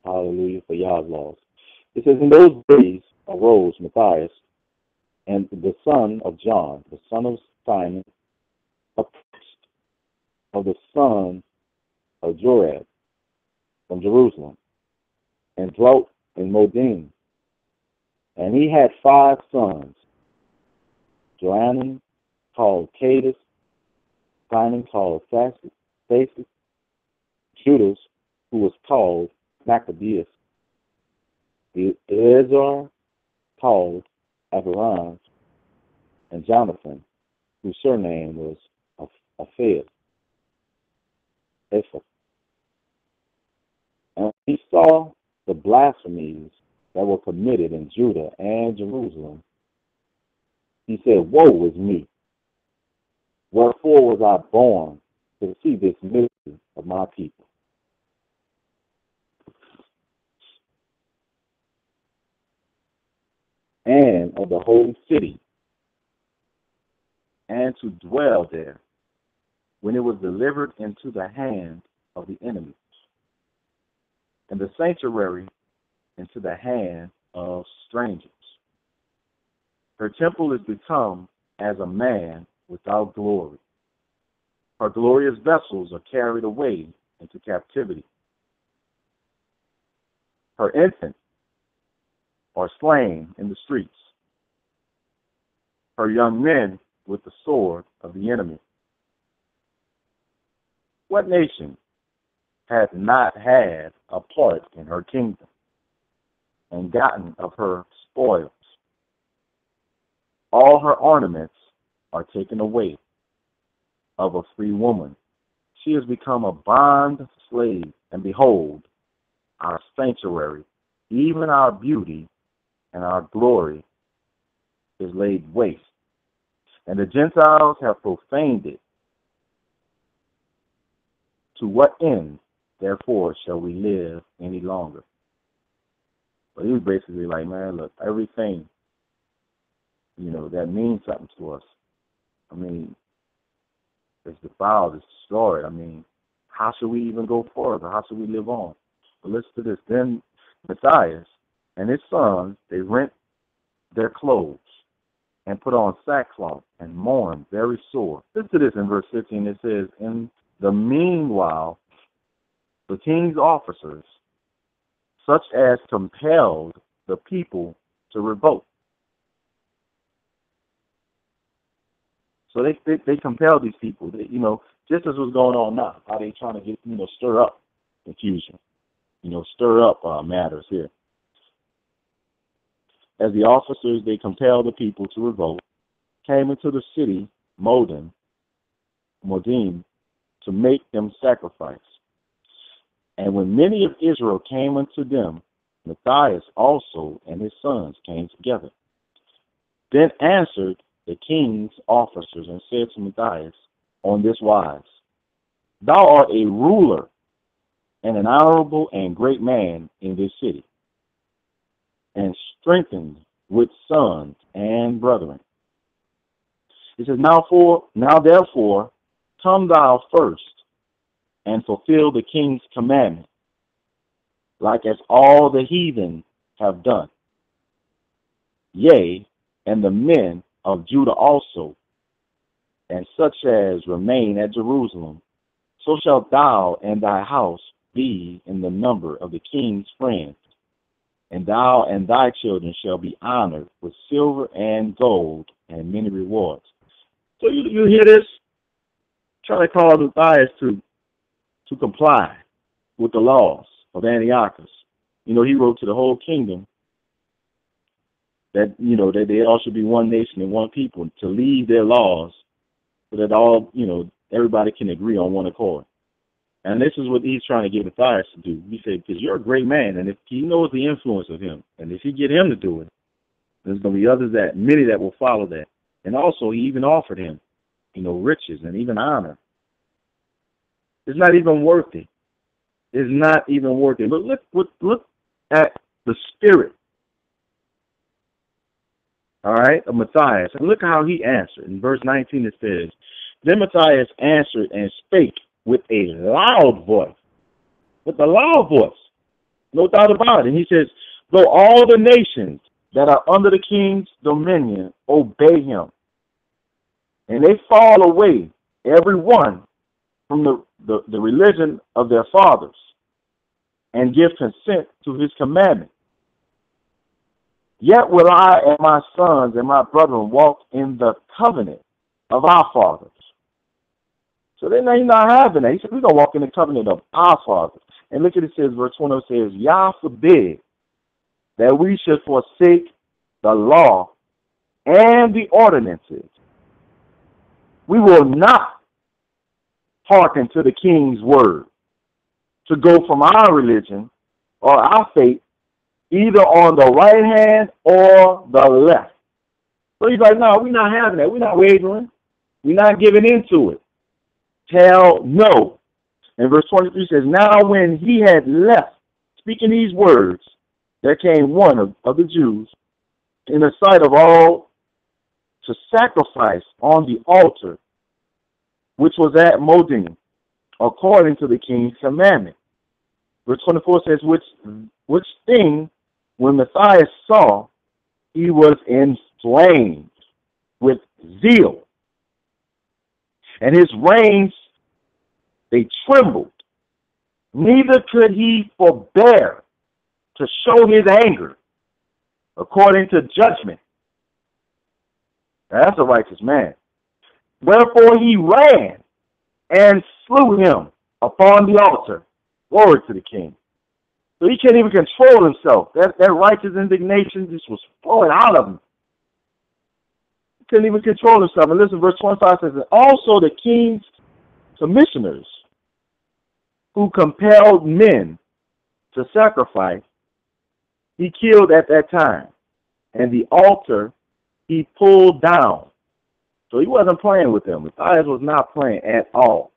Speaker 1: Hallelujah for Yah's laws. It says, In those days arose Matthias and the son of John, the son of Simon, a priest of the son of Joab from Jerusalem, and dwelt in Modin. And he had five sons, Johanan called Caddis, Simon called Thassi, Judas, who was called Maccabeus, Eleazar called Abiram, and Jonathan, whose surname was Apphus. And he saw the blasphemies that were committed in Judah and Jerusalem. He said, Woe is me! Wherefore was I born to see this misery of my people? and of the holy city, and to dwell there when it was delivered into the hand of the enemies, and the sanctuary into the hand of strangers. Her temple is become as a man without glory. Her glorious vessels are carried away into captivity. Her infants are slain in the streets. Her young men with the sword of the enemy. What nation has not had a part in her kingdom and gotten of her spoils? All her ornaments are taken away of a free woman. She has become a bond slave, and behold, our sanctuary, even our beauty, and our glory is laid waste. And the Gentiles have profaned it. To what end, therefore, shall we live any longer? But he was basically like, man, look, everything, you know, that means something to us. I mean, it's defiled, it's destroyed. I mean, how should we even go further? How should we live on? But listen to this. Then Matthias, and his sons, they rent their clothes and put on sackcloth and mourn very sore. Listen to this in verse 15. It says, In the meanwhile, the king's officers, such as compelled the people to revolt. So they they, they compelled these people. They, you know, just as was going on now, how they trying to get you know stir up confusion, you know, stir up uh, matters here. As the officers, they compelled the people to revolt, came into the city, Modin, Modin, to make them sacrifice. And when many of Israel came unto them, Matthias also and his sons came together. Then answered the king's officers and said to Matthias on this wise, Thou art a ruler and an honorable and great man in this city and strengthened with sons and brethren. He says, Now for now therefore come thou first and fulfill the king's commandment, like as all the heathen have done. Yea, and the men of Judah also, and such as remain at Jerusalem, so shalt thou and thy house be in the number of the king's friends and thou and thy children shall be honored with silver and gold and many rewards. So you, you hear this? Try to call Matthias to to comply with the laws of Antiochus. You know, he wrote to the whole kingdom that you know that they all should be one nation and one people to leave their laws so that all you know everybody can agree on one accord. And this is what he's trying to get Matthias to do. He said, because you're a great man, and if he knows the influence of him, and if he get him to do it, There's going to be others that, many that will follow that. And also, he even offered him, you know, riches and even honor. It's not even worth it. It's not even worth it. But look, look, look at the spirit. All right, of Matthias. And look how he answered. In verse 19 it says, Then Matthias answered and spake with a loud voice. With a loud voice. No doubt about it. And he says, Though all the nations that are under the king's dominion obey him, and they fall away, every one, from the, the, the religion of their fathers, and give consent to his commandment. Yet will I and my sons and my brethren walk in the covenant of our fathers. So then he's not having that. He said, we're going to walk in the covenant of our fathers. And look at it says, verse 20 says, Yah forbid that we should forsake the law and the ordinances. We will not hearken to the king's word to go from our religion or our faith either on the right hand or the left. So he's like, no, we're not having that. We're not wavering. We're not giving into it. Hell no. And verse 23 says, Now when he had left speaking these words, there came one of, of the Jews in the sight of all to sacrifice on the altar which was at Modin, according to the king's commandment. Verse 24 says, which, which thing, when Matthias saw, he was inflamed with zeal, and his reins, they trembled. Neither could he forbear to show his anger according to judgment. Now, that's a righteous man. Wherefore he ran and slew him upon the altar. Glory to the king. So he can't even control himself. That, that righteous indignation just was flowing out of him. He couldn't even control himself. And listen, verse 25 says, Also the king's commissioners who compelled men to sacrifice he killed at that time. And the altar he pulled down. So he wasn't playing with them. Matthias was not playing at all.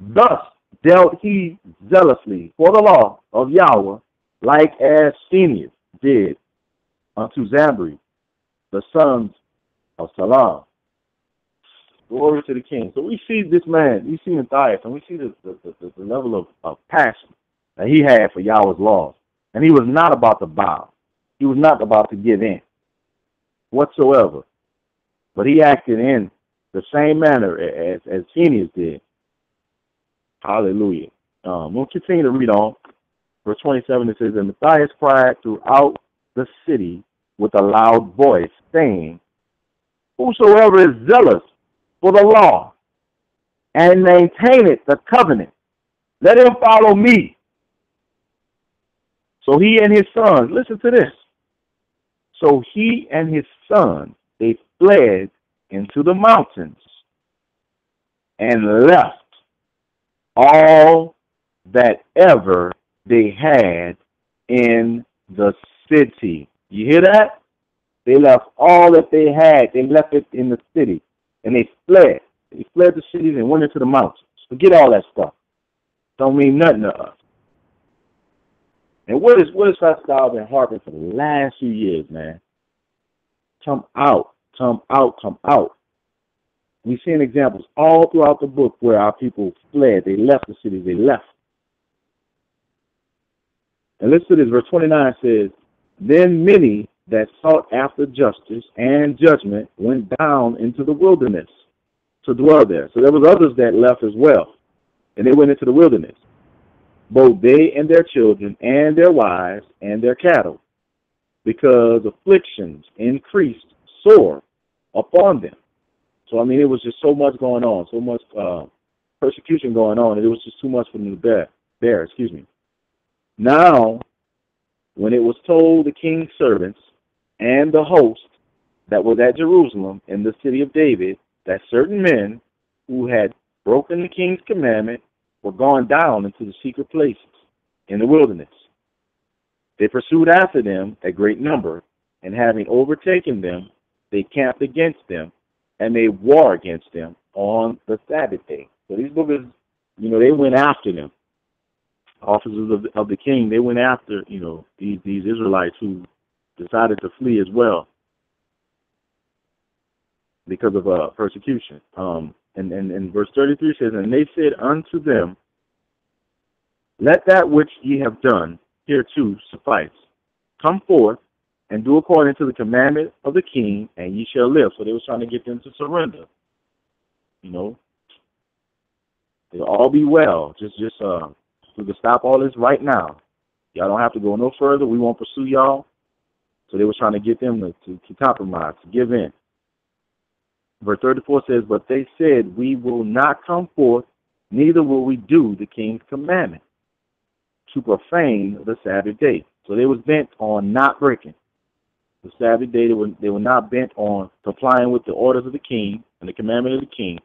Speaker 1: Thus dealt he zealously for the law of Yahweh, like as Phineas did unto Zambri, the sons of Salom. Glory to the king. So we see this man, we see Matthias, and we see the, the, the, the level of, of passion that he had for Yahweh's laws. And he was not about to bow. He was not about to give in whatsoever. But he acted in the same manner as, as Phineas did. Hallelujah. Um, we'll continue to read on. Verse 27, it says, And Matthias cried throughout the city with a loud voice, saying, Whosoever is zealous for the law and maintaineth the covenant, let him follow me. So he and his sons, listen to this. So he and his sons, they fled into the mountains and left all that ever they had in the city. You hear that? They left all that they had. They left it in the city. And they fled. They fled the cities and went into the mountains. Forget all that stuff. Don't mean nothing to us. And what is what Pastor Dow been harping for the last few years, man? Come out, come out, come out. We've seen examples all throughout the book where our people fled. They left the cities. They left. And listen to this. Verse 29 says, Then many that sought after justice and judgment went down into the wilderness to dwell there. So there was others that left as well. And they went into the wilderness both they and their children, and their wives, and their cattle, because afflictions increased sore upon them. So, I mean, it was just so much going on, so much uh, persecution going on, and it was just too much for them to bear. bear excuse me. Now, when it was told the king's servants and the host that was at Jerusalem in the city of David that certain men who had broken the king's commandment were gone down into the secret places in the wilderness. They pursued after them a great number And having overtaken them, they camped against them and made war against them on the Sabbath day. So these brothers, you know, they went after them. Officers of the, of the king, they went after, you know, these, these Israelites who decided to flee as well because of uh, persecution. Um, and, and, and verse 33 says, And they said unto them, Let that which ye have done hereto suffice. Come forth and do according to the commandment of the king, and ye shall live. So they was trying to get them to surrender. You know, it'll all be well. Just, just uh, we can stop all this right now. Y'all don't have to go no further. We won't pursue y'all. So they was trying to get them to, to, to compromise, to give in. Verse 34 says, But they said, We will not come forth, neither will we do the king's commandment to profane the Sabbath day. So they was bent on not breaking the Sabbath day. They were, they were not bent on complying with the orders of the king and the commandment of the king.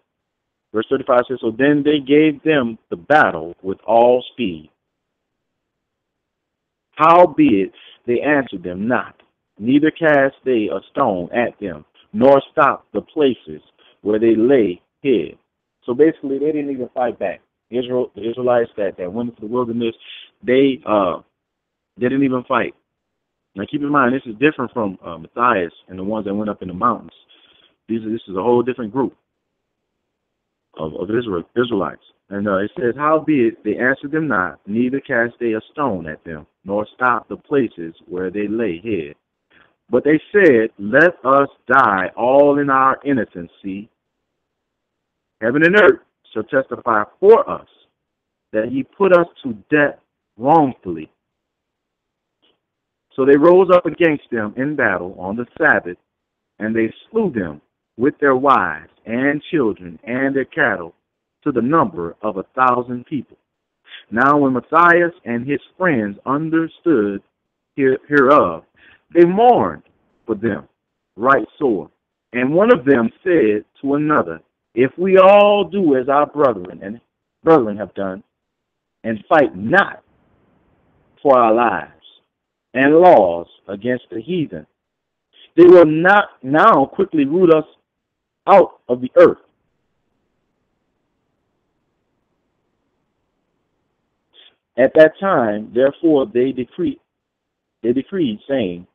Speaker 1: Verse 35 says, So then they gave them the battle with all speed. Howbeit they answered them not, neither cast they a stone at them, nor stopped the places where they lay hid. So basically, they didn't even fight back. Israel, the Israelites that, that went into the wilderness, they uh, they didn't even fight. Now, keep in mind, this is different from uh, Matthias and the ones that went up in the mountains. These are, this is a whole different group of, of Israel, Israelites. And uh, it says, Howbeit they answered them not, neither cast they a stone at them, nor stopped the places where they lay hid. But they said, Let us die all in our innocency. Heaven and earth shall testify for us that ye put us to death wrongfully. So they rose up against them in battle on the Sabbath, and they slew them with their wives and children and their cattle to the number of a thousand people. Now when Matthias and his friends understood hereof, they mourned for them right sore. And one of them said to another, If we all do as our brethren and brethren have done, and fight not for our lives and laws against the heathen, they will not now quickly root us out of the earth. At that time, therefore, they decreed, they decreed, saying,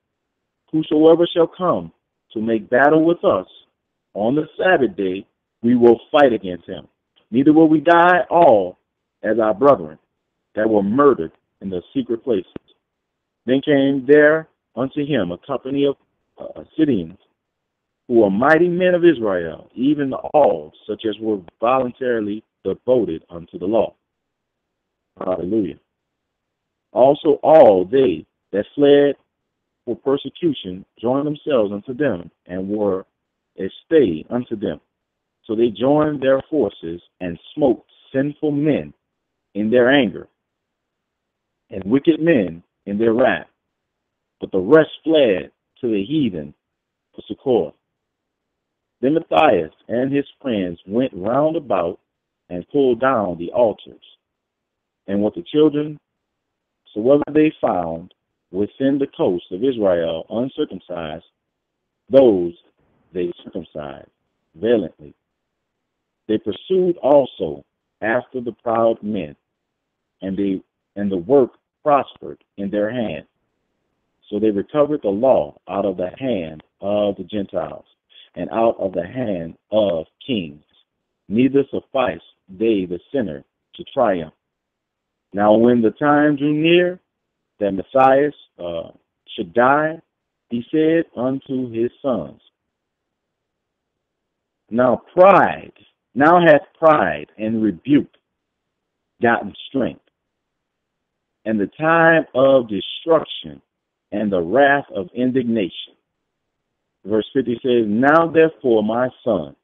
Speaker 1: Whosoever shall come to make battle with us on the Sabbath day, we will fight against him. Neither will we die all as our brethren that were murdered in the secret places. Then came there unto him a company of uh, Sidonians, who were mighty men of Israel, even all such as were voluntarily devoted unto the law. Hallelujah. Also all they that fled for persecution joined themselves unto them and were a stay unto them. So they joined their forces and smote sinful men in their anger and wicked men in their wrath. But the rest fled to the heathen for succor. Then Matthias and his friends went round about and pulled down the altars. And with the children, so whether they found, within the coast of Israel uncircumcised, those they circumcised valiantly. They pursued also after the proud men, and they and the work prospered in their hand. So they recovered the law out of the hand of the Gentiles and out of the hand of kings. Neither sufficed they the sinner to triumph. Now when the time drew near that Matthias uh, should die, he said unto his sons, Now pride, now hath pride and rebuke gotten strength, and the time of destruction and the wrath of indignation. Verse 50 says, Now therefore, my sons,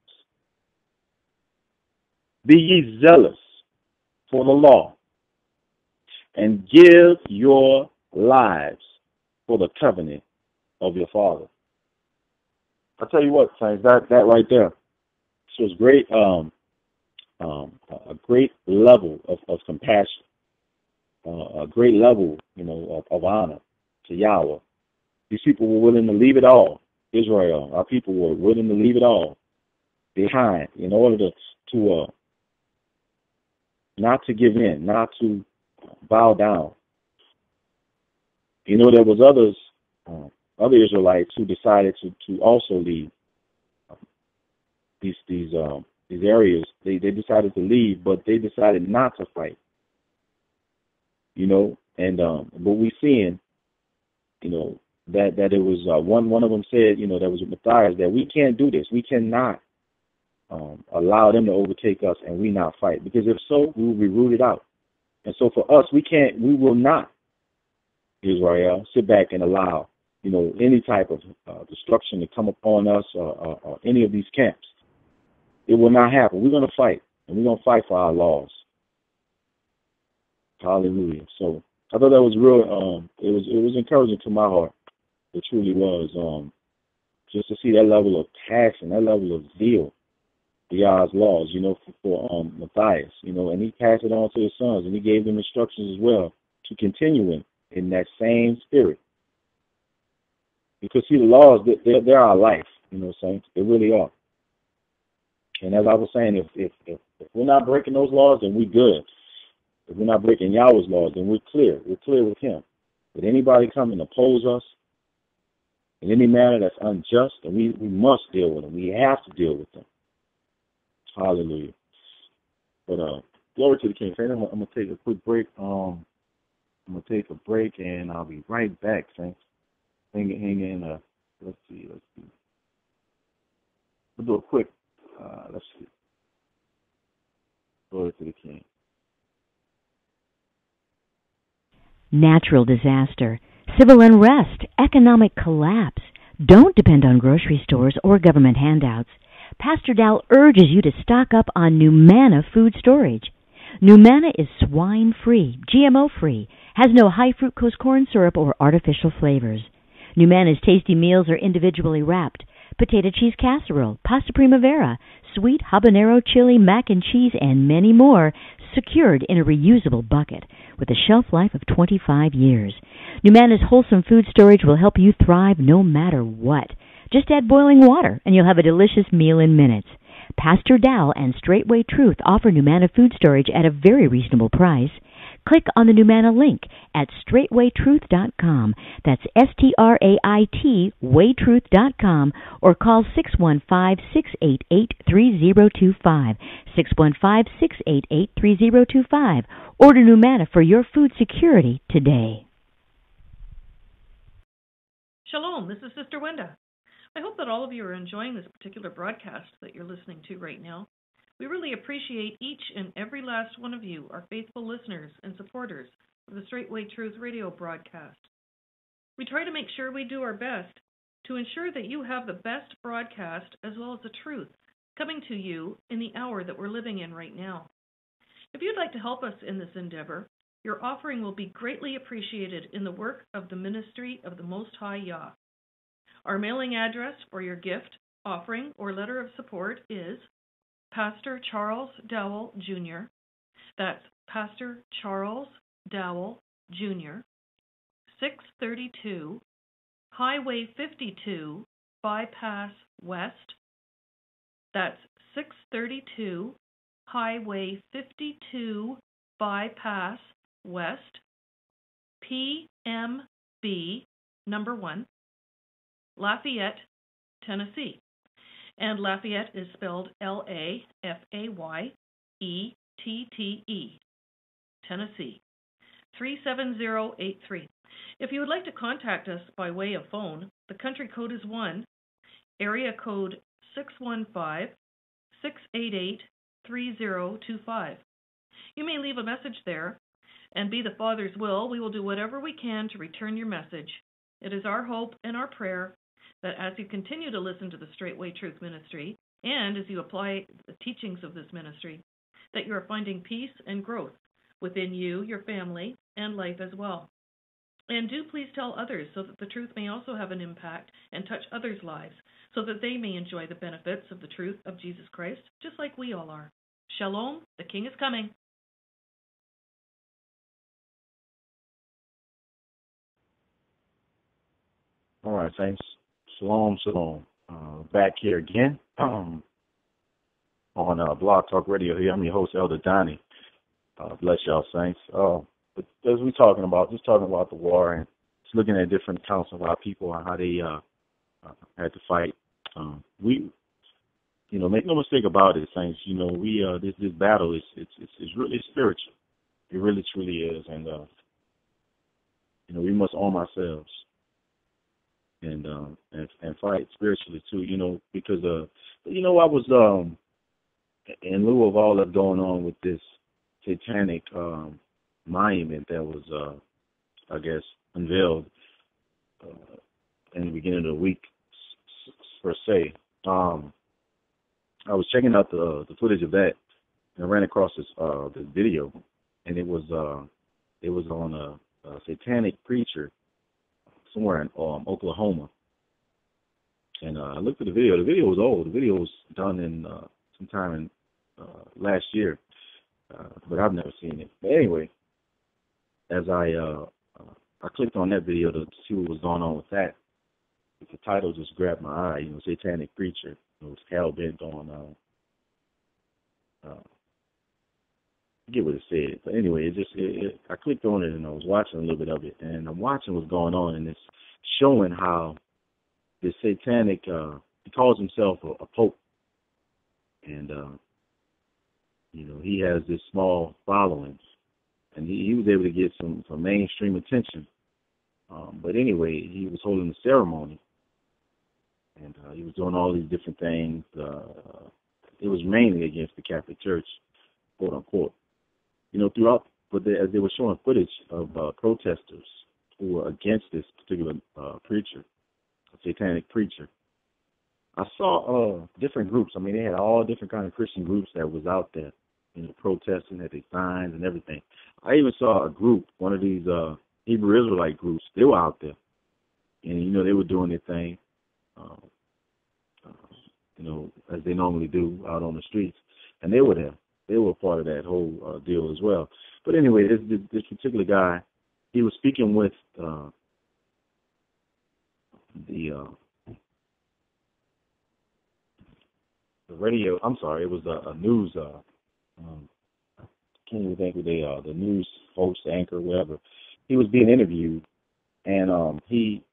Speaker 1: be ye zealous for the law, and give your lives for the covenant of your father. I tell you what, saints, that that right there shows great um, um, a great level of, of compassion, uh, a great level, you know, of, of honor to Yahweh. These people were willing to leave it all. Israel, our people were willing to leave it all behind in order to to uh, not to give in, not to bow down. You know, there was others, uh, other Israelites who decided to to also leave um, these these um, these areas. They they decided to leave, but they decided not to fight. You know, and um, but we seeing, you know, that that it was uh, one one of them said, you know, that was Matthias that we can't do this. We cannot um, allow them to overtake us and we not fight because if so, we will be rooted out. And so for us, we can't, we will not, Israel, sit back and allow, you know, any type of uh, destruction to come upon us or, or, or any of these camps. It will not happen. We're going to fight, and we're going to fight for our laws. Hallelujah. So I thought that was real. Um, it was it was encouraging to my heart. It truly was. Um, just to see that level of passion, that level of zeal Yah's laws, you know, for, for um, Matthias, you know, and he passed it on to his sons, and he gave them instructions as well to continue in, in that same spirit. Because see, the laws, they're, they're our life, you know, saints. They really are. And as I was saying, if, if if if we're not breaking those laws, then we're good. If we're not breaking Yahweh's laws, then we're clear. We're clear with Him. But anybody come and oppose us in any manner that's unjust, then we, we must deal with them. We have to deal with them. Hallelujah. But uh, glory to the King. I'm, I'm, gonna take a quick break. Um, I'm gonna take a break, and I'll be right back. Thanks. Hang in, hang in. Uh, let's see. Let's see. We'll do a quick. Uh, let's see. Glory to the King.
Speaker 2: Natural disaster, civil unrest, economic collapse. Don't depend on grocery stores or government handouts. Pastor Dow urges you to stock up on NuManna food storage. NuManna is swine free, GMO free, has no high fructose corn syrup or artificial flavors. NuManna's tasty meals are individually wrapped. Potato cheese casserole, pasta primavera, sweet habanero chili mac and cheese, and many more secured in a reusable bucket with a shelf life of 25 years. NuManna's wholesome food storage will help you thrive no matter what. Just add boiling water and you'll have a delicious meal in minutes. Pastor Dow and Straitway Truth offer NuManna food storage at a very reasonable price. Click on the NuManna link at straitwaytruth.com. That's S T R A I T waytruth.com or call 615-688-3025. 615-688-3025. Order NuManna for your food security today.
Speaker 3: Shalom, this is Sister Wenda. I hope that all of you are enjoying this particular broadcast that you're listening to right now. We really appreciate each and every last one of you, our faithful listeners and supporters of the Straitway Truth radio broadcast. We try to make sure we do our best to ensure that you have the best broadcast as well as the truth coming to you in the hour that we're living in right now. If you'd like to help us in this endeavor, your offering will be greatly appreciated in the work of the ministry of the Most High Yah. Our mailing address for your gift, offering, or letter of support is Pastor Charles Dowell, Jr. That's Pastor Charles Dowell, Jr., 632 Highway 52, Bypass West. That's 632 Highway 52, Bypass West, PMB number 1, Lafayette, Tennessee. And Lafayette is spelled L A F A Y E T T E, Tennessee. 37083. If you would like to contact us by way of phone, the country code is 1, area code 615 688 3025. You may leave a message there, and be the Father's will, we will do whatever we can to return your message. It is our hope and our prayer that as you continue to listen to the Straitway Truth Ministry and as you apply the teachings of this ministry, that you are finding peace and growth within you, your family, and life as well. And do please tell others so that the truth may also have an impact and touch others' lives so that they may enjoy the benefits of the truth of Jesus Christ, just like we all are. Shalom, the King is coming.
Speaker 1: All right, thanks. Shalom, shalom. Uh, back here again um, on uh, Blog Talk Radio here. I'm your host, Elder Donny. Uh, bless y'all, saints. Uh, but as we're talking about, just talking about the war and just looking at different accounts of our people and how they uh, uh, had to fight. Um, we, you know, make no mistake about it, saints. You know, we uh, this this battle is it's it's, it's really spiritual. It really truly is, and uh, you know, we must arm ourselves and um and and fight spiritually too, you know, because uh you know I was um in lieu of all that's going on with this satanic um monument that was uh I guess unveiled uh, in the beginning of the week per se. Um I was checking out the the footage of that and I ran across this uh this video and it was uh it was on a, a satanic preacher somewhere in um, Oklahoma. And uh, I looked at the video. The video was old. The video was done in uh, sometime in uh, last year, uh, but I've never seen it. But anyway, as I uh, uh, I clicked on that video to see what was going on with that, the title just grabbed my eye. You know, satanic preacher it was hell bent on. Uh, uh, get what it said. But anyway, it just it, it, I clicked on it and I was watching a little bit of it, and I'm watching what's going on, and it's showing how the satanic uh, he calls himself a, a pope, and uh, you know he has this small following, and he, he was able to get some some mainstream attention. Um, but anyway, he was holding a ceremony, and uh, he was doing all these different things. Uh, it was mainly against the Catholic Church, quote unquote you know, throughout, but they, as they were showing footage of uh, protesters who were against this particular uh, preacher, satanic preacher, I saw uh, different groups. I mean, they had all different kind of Christian groups that was out there, you know, protesting, had their signs and everything. I even saw a group, one of these uh, Hebrew Israelite groups. They were out there, and you know, they were doing their thing, uh, uh, you know, as they normally do out on the streets, and they were there they were part of that whole uh, deal as well. But anyway, this this particular guy, he was speaking with uh, the uh, the radio. I'm sorry, it was a, a news. Uh, um, can't even think of the uh, the news host, anchor, whatever. He was being interviewed, and um, he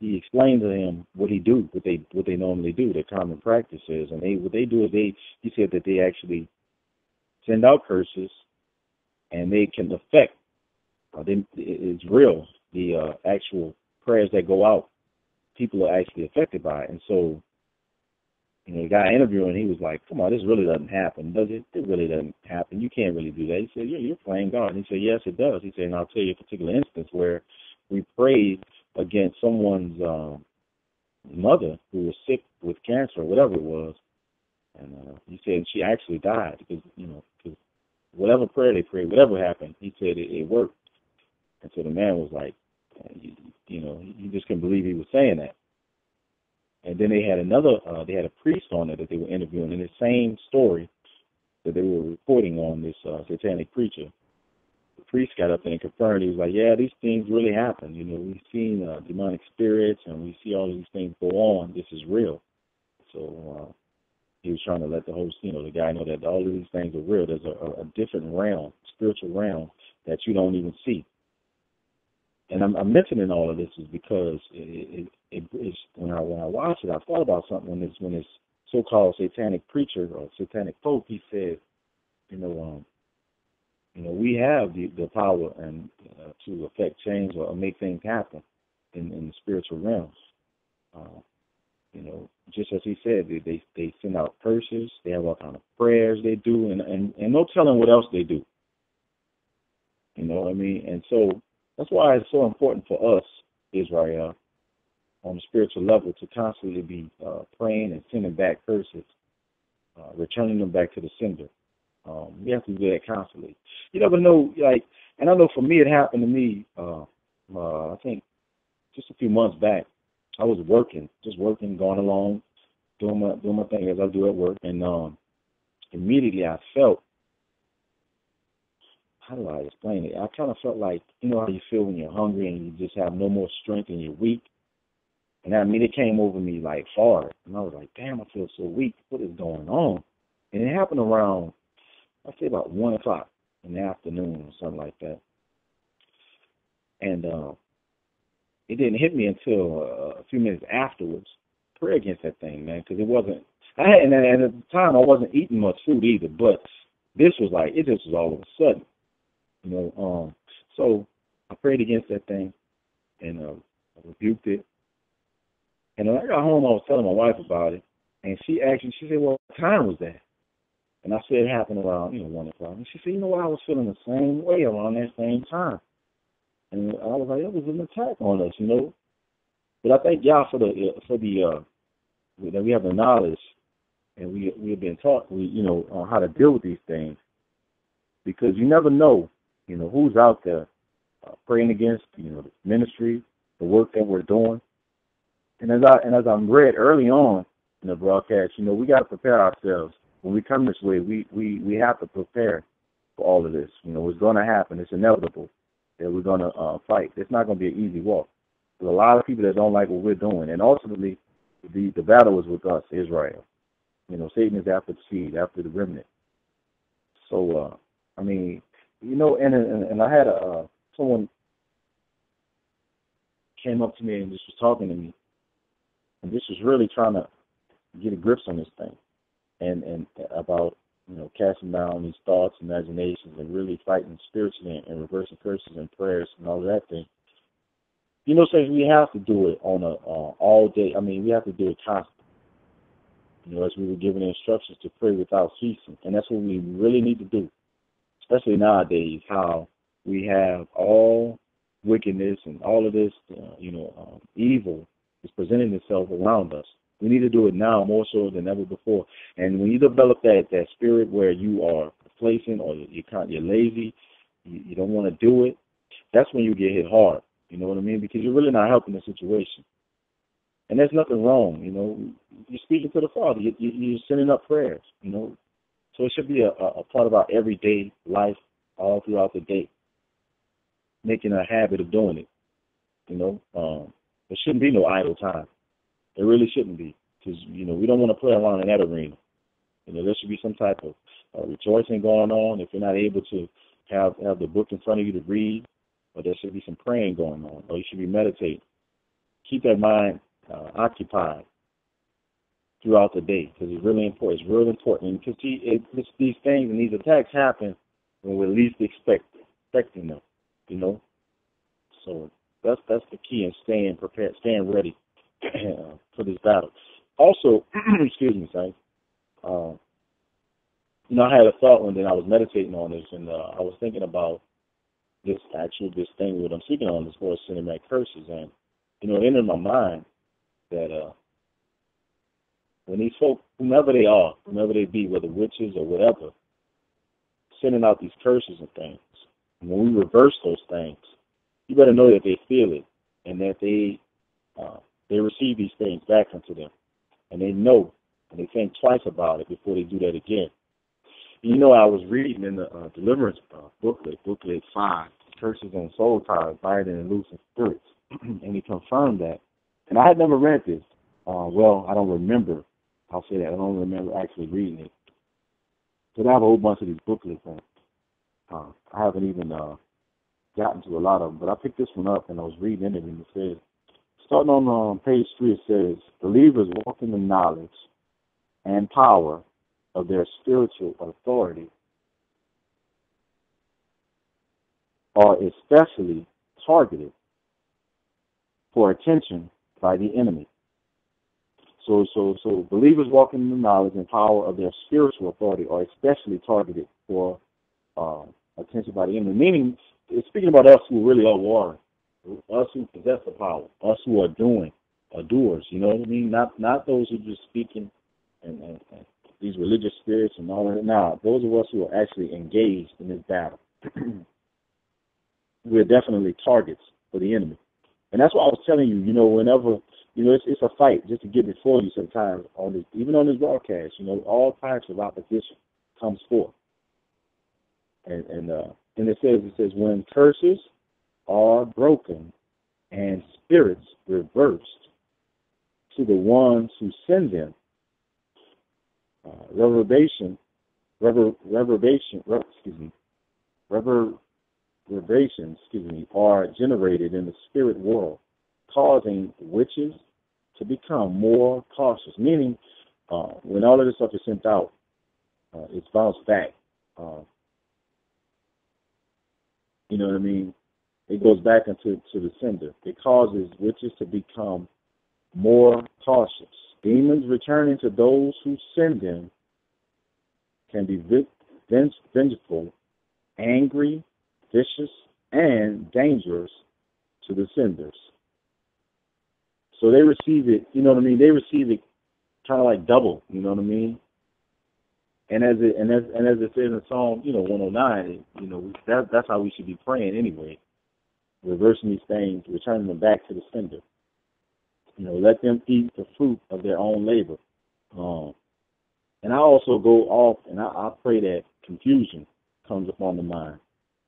Speaker 1: he explained to them what he do, what they what they normally do, their common practices, and they what they do is they he said that they actually send out curses, and they can affect. Uh, they, it's real. The uh, actual prayers that go out, people are actually affected by it. And so, you know, the guy interviewing, he was like, "Come on, this really doesn't happen, does it? It really doesn't happen. You can't really do that." He said, "You're, you're playing God." And he said, "Yes, it does." He said, "And I'll tell you a particular instance where we prayed against someone's um, mother who was sick with cancer or whatever it was, and uh, he said she actually died because you know because whatever prayer they prayed, whatever happened, he said it, it worked. And so the man was like, you, you know, he just couldn't believe he was saying that. And then they had another, uh, they had a priest on it that they were interviewing in the same story that they were reporting on this uh, satanic preacher. The priest got up there and confirmed. He was like, "Yeah, these things really happen. You know, we've seen uh, demonic spirits and we see all these things go on. This is real." So uh, he was trying to let the host, you know, the guy know that all of these things are real. There's a, a different realm, spiritual realm that you don't even see. And I'm, I'm mentioning all of this is because it, it, it, it is when I when I watched it, I thought about something when this when this so-called satanic preacher or satanic pope, he said, you know, um, you know, we have the the power and uh, to affect change or make things happen in, in the spiritual realms. Uh, you know, just as he said, they they, they send out curses, they have all kind of prayers they do, and, and and no telling what else they do. You know what I mean? And so that's why it's so important for us, Israel, on a spiritual level, to constantly be uh, praying and sending back curses, uh, returning them back to the sender. Um, we have to do that constantly. You never know, like, and I know for me, it happened to me. Uh, uh, I think just a few months back. I was working, just working, going along, doing my doing my thing as I do at work, and um, immediately I felt. How do I explain it? I kind of felt like you know how you feel when you're hungry and you just have no more strength and you're weak. And I mean, it came over me like hard. And I was like, damn, I feel so weak. What is going on? And it happened around, I'd say about 1 o'clock in the afternoon or something like that. And uh, it didn't hit me until uh, a few minutes afterwards. Pray against that thing, man, because it wasn't. I had, and, at the time I wasn't eating much food either, but this was like it just was all of a sudden, you know. Um, so I prayed against that thing, and uh, I rebuked it. And when I got home, I was telling my wife about it, and she actually she said, "Well, what time was that?" And I said it happened around you know one o'clock. And she said, "You know what? I was feeling the same way around that same time." And I was like, "It was an attack on us, you know." But I thank God for the for the uh, that we have the knowledge and we we have been taught we you know on how to deal with these things. Because you never know you know who's out there uh, praying against you know the ministry the work that we're doing. And as I and as I'm read early on in the broadcast you know we got to prepare ourselves. When we come this way we we we have to prepare for all of this. You know it's going to happen it's inevitable that we're going to uh, fight. It's not going to be an easy walk there's a lot of people that don't like what we're doing and ultimately the the battle is with us Israel. You know, Satan is after the seed, after the remnant. So, uh, I mean, you know, and and, and I had a uh, someone came up to me and just was talking to me, and this was really trying to get a grips on this thing, and and about you know casting down these thoughts, imaginations, and really fighting spiritually and, and reversing curses and prayers and all that thing. You know, says we have to do it on a uh, all day. I mean, we have to do it constantly you know, as we were given instructions to pray without ceasing. And that's what we really need to do, especially nowadays, how we have all wickedness and all of this, uh, you know, um, evil is presenting itself around us. We need to do it now more so than ever before. And when you develop that that spirit where you are complacent or you can't, you're lazy, you, you don't want to do it, that's when you get hit hard. You know what I mean? Because you're really not helping the situation. And there's nothing wrong, you know. You're speaking to the Father. You, you, you're sending up prayers, you know. So it should be a, a part of our everyday life all throughout the day, making a habit of doing it. You know, um, there shouldn't be no idle time. There really shouldn't be, because you know we don't want to play around in that arena. You know, there should be some type of uh, rejoicing going on. If you're not able to have have the book in front of you to read, or there should be some praying going on, or you should be meditating. Keep that mind uh, occupied throughout the day because it's really important. It's really important because see, these things and these attacks happen when we're least expect, expecting them. You know, so that's that's the key in staying prepared, staying ready for this battle. Also, excuse me, sorry. Uh, you know, I had a thought when then I was meditating on this, and uh, I was thinking about this actual this thing what I'm speaking on as far as cinematic curses, and you know, it entered my mind that uh, when these folk, whomever they are, whomever they be, whether witches or whatever, sending out these curses and things, and when we reverse those things, you better know that they feel it and that they uh, they receive these things back unto them, and they know and they think twice about it before they do that again. You know, I was reading in the uh, Deliverance uh, booklet, booklet five, curses on soul ties, binding and loosing spirits, and he confirmed that and I had never read this. Uh, well, I don't remember. I'll say that. I don't remember actually reading it. But I have a whole bunch of these booklets, and uh, I haven't even uh, gotten to a lot of them. But I picked this one up, and I was reading it, and it says, starting on um, page three, it says, believers walk in the knowledge and power of their spiritual authority are especially targeted for attention by the enemy. So, so, so believers walking in the knowledge and power of their spiritual authority are especially targeted for uh, attention by the enemy. Meaning, speaking about us who really are warring, us who possess the power, us who are doing, are doers. You know what I mean? Not not those who just speaking and, and, and these religious spirits and all that. Now, those of us who are actually engaged in this battle, we're definitely targets for the enemy. And that's what I was telling you, you know, whenever, you know, it's, it's a fight just to get before you sometimes on this, even on this broadcast, you know, all types of opposition comes forth. And, and, uh, and it says, it says, when curses are broken and spirits reversed, to the ones who send them. Uh, reverberation, rever, reverberation, re, excuse me, reverberations, excuse me, are generated in the spirit world, causing witches to become more cautious. Meaning, uh, when all of this stuff is sent out, uh, it's bounced back. Uh, you know what I mean? It goes back into to the sender. It causes witches to become more cautious. Demons returning to those who send them can be vengeful, angry, vicious, and dangerous to the senders. So they receive it, you know what I mean? They receive it kind of like double, you know what I mean? And as it and as and as it says in Psalm, you know, 109, you know, that that's how we should be praying anyway, reversing these things, returning them back to the sender. You know, let them eat the fruit of their own labor. Um, and I also go off and I, I pray that confusion comes upon the mind,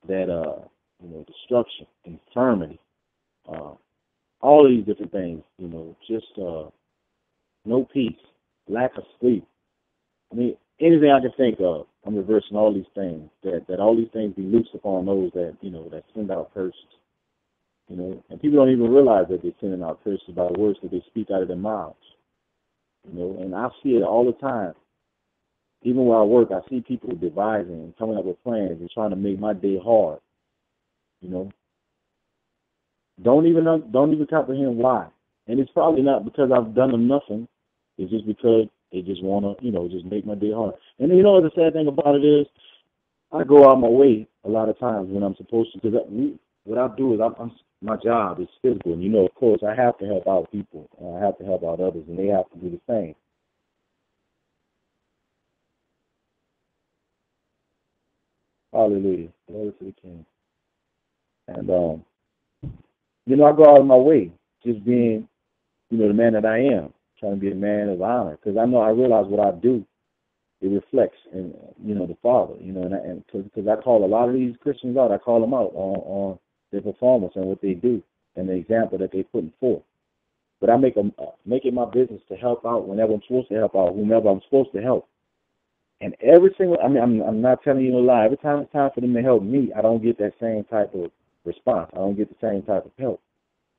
Speaker 1: that uh, you know, destruction, infirmity, uh, all these different things, you know, just uh, no peace, lack of sleep. I mean, anything I can think of, I'm reversing all these things. That that all these things be loosed upon those that you know that send out curses. You know, and people don't even realize that they're sending out curses by the words that they speak out of their mouths. You know, and I see it all the time. Even where I work, I see people devising and coming up with plans and trying to make my day hard. You know, don't even don't even comprehend why. And it's probably not because I've done them nothing. It's just because they just want to, you know, just make my day hard. And you know the sad thing about it is, I go out my way a lot of times when I'm supposed to. Because what I do is I'm, I'm my job is physical, and you know, of course, I have to help out people. I have to help out others, and they have to do the same. Hallelujah. Glory to the King. And um, you know, I go out of my way, just being, you know, the man that I am, trying to be a man of honor, because I know I realize what I do, it reflects in, you know, the Father, you know, and because I call a lot of these Christians out, I call them out on, on their performance and what they do and the example that they're putting forth. But I make them uh, make it my business to help out whenever I'm supposed to help out, whomever I'm supposed to help. And every single, I mean, I'm, I'm not telling you a lie. Every time it's time for them to help me, I don't get that same type of response. I don't get the same type of help.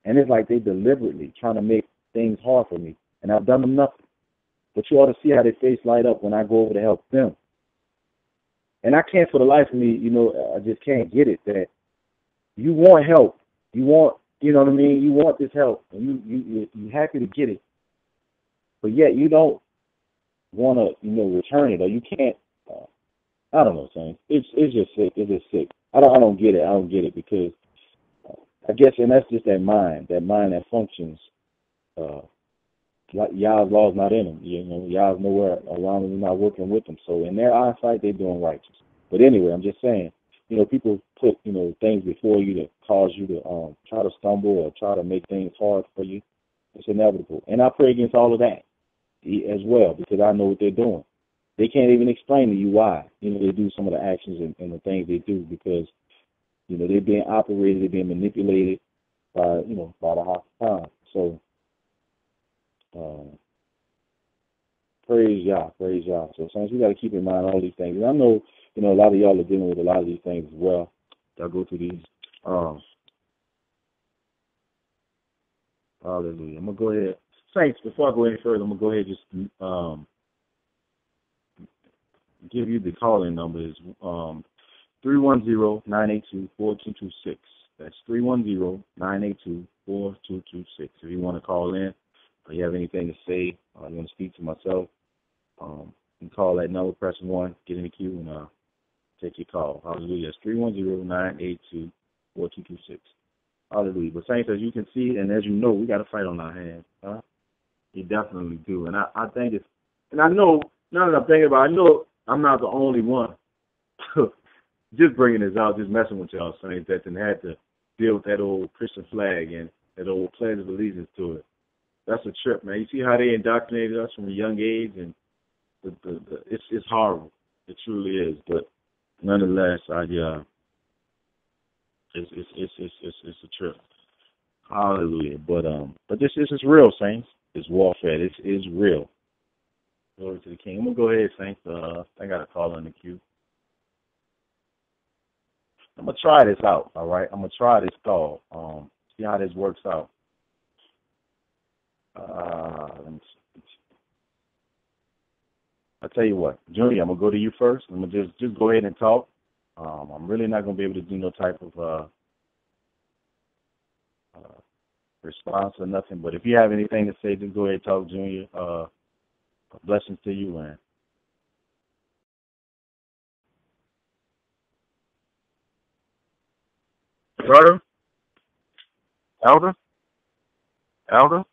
Speaker 1: And it's like they deliberately trying to make things hard for me. And I've done them nothing. But you ought to see how their face light up when I go over to help them. And I can't for the life of me, you know, I just can't get it that you want help. You want, you know what I mean? You want this help. And you you you happy to get it. But yet you don't want to, you know, return it or you can't uh, I don't know, saying it's it's just sick. It's just sick. I don't I don't get it. I don't get it because uh, I guess and that's just that mind, that mind that functions. Uh, Yah's law's not in them. You know, Yah's nowhere around them. Not working with them. So in their eyesight, they're doing righteous. But anyway, I'm just saying, you know, people put you know things before you that cause you to um try to stumble or try to make things hard for you. It's inevitable, and I pray against all of that as well because I know what they're doing they can't even explain to you why. You know, they do some of the actions and, and the things they do because, you know, they're being operated, they're being manipulated by, you know, by the high. So, uh, praise Yah, praise Yah. So, sometimes we got to keep in mind all these things. And I know, you know, a lot of y'all are dealing with a lot of these things as well. Y'all go through these. Um, hallelujah. I'm gonna go ahead. Saints, before I go any further, I'm gonna go ahead and just um give you the calling number is um, 310-982-4226. That's 310-982-4226. If you want to call in or you have anything to say or you want to speak to myself, um, you call that number, press 1, get in the queue, and uh, take your call. Hallelujah. It's 310-982-4226. Hallelujah. But Saints, as you can see, and as you know, we got a fight on our hands. Huh? You definitely do. And I, I think it's, and I know, now that I'm thinking about it, I know I'm not the only one. just bringing this out, just messing with y'all, saying that then had to deal with that old Christian flag and that old pledge of allegiance to it. That's a trip, man. You see how they indoctrinated us from a young age, and the, the, the, it's it's horrible. It truly is. But nonetheless, I uh, it's it's it's it's it's, it's a trip. Hallelujah. But um, but this this is real, saints. this warfare. This is real. Glory to the King. I'm gonna go ahead, Saints. Uh, I got a call in the queue. I'm gonna try this out. All right, I'm gonna try this call. Um, see how this works out. Uh, let me see. I tell you what, Junior, I'm gonna go to you first. I'm gonna just just go ahead and talk. Um, I'm really not gonna be able to do no type of uh, uh, response or nothing. But if you have anything to say, just go ahead and talk, Junior. Uh, blessings to you, man. Brother, Elder, Elder.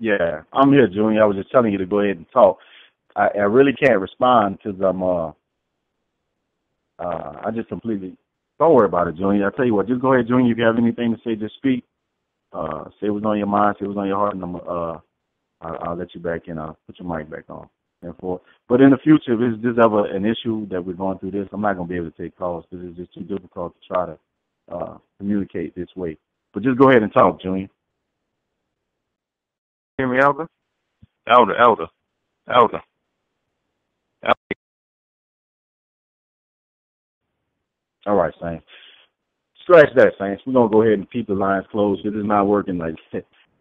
Speaker 1: Yeah, I'm here, Junior. I was just telling you to go ahead and talk. I, I really can't respond because I'm uh uh I just completely don't worry about it, Junior. I tell you what, just go ahead, Junior. If you have anything to say, just speak. Uh, say what's on your mind, say what's on your heart, and I'm uh I'll, I'll let you back in. I'll put your mic back on. And for but in the future, if there's ever an issue that we're going through this, I'm not gonna be able to take calls because it's just too difficult to try to uh communicate this way. But just go ahead and talk, Junior.
Speaker 4: Hear me, Elder? Elder, Elder, Elder. Elder.
Speaker 1: All right, Saints. Scratch that, Saints. We're gonna go ahead and keep the lines closed. This is not working like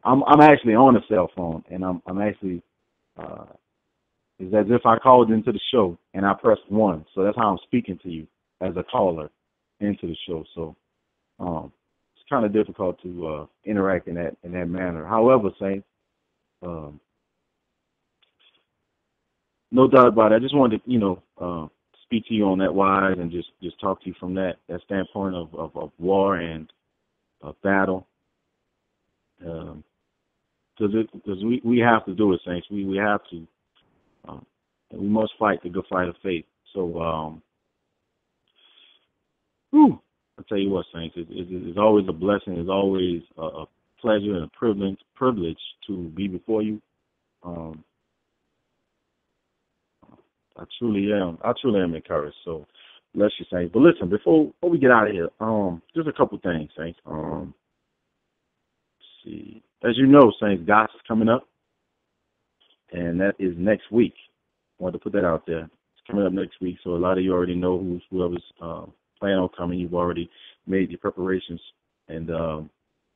Speaker 1: I'm I'm actually on a cell phone and I'm I'm actually uh it's as if I called into the show and I pressed one. So that's how I'm speaking to you as a caller into the show. So um it's kind of difficult to uh interact in that in that manner. However, Saints, um no doubt about it. I just wanted to, you know, uh, speak to you on that wise and just just talk to you from that that standpoint of of, of war and of battle. Um, because we we have to do it, saints. We we have to, um, we must fight the good fight of faith. So, um, whew, I tell you what, saints, it, it, it's always a blessing. It's always a, a pleasure and privilege privilege to be before you. Um, I truly am. I truly am encouraged. So, bless you, saints. But listen, before before we get out of here, um, just a couple things, saints. Um, see as you know, Saints Goss is coming up, and that is next week. I wanted to put that out there. It's coming up next week, so a lot of you already know who's whoever's uh, planning on coming. You've already made your preparations, and um,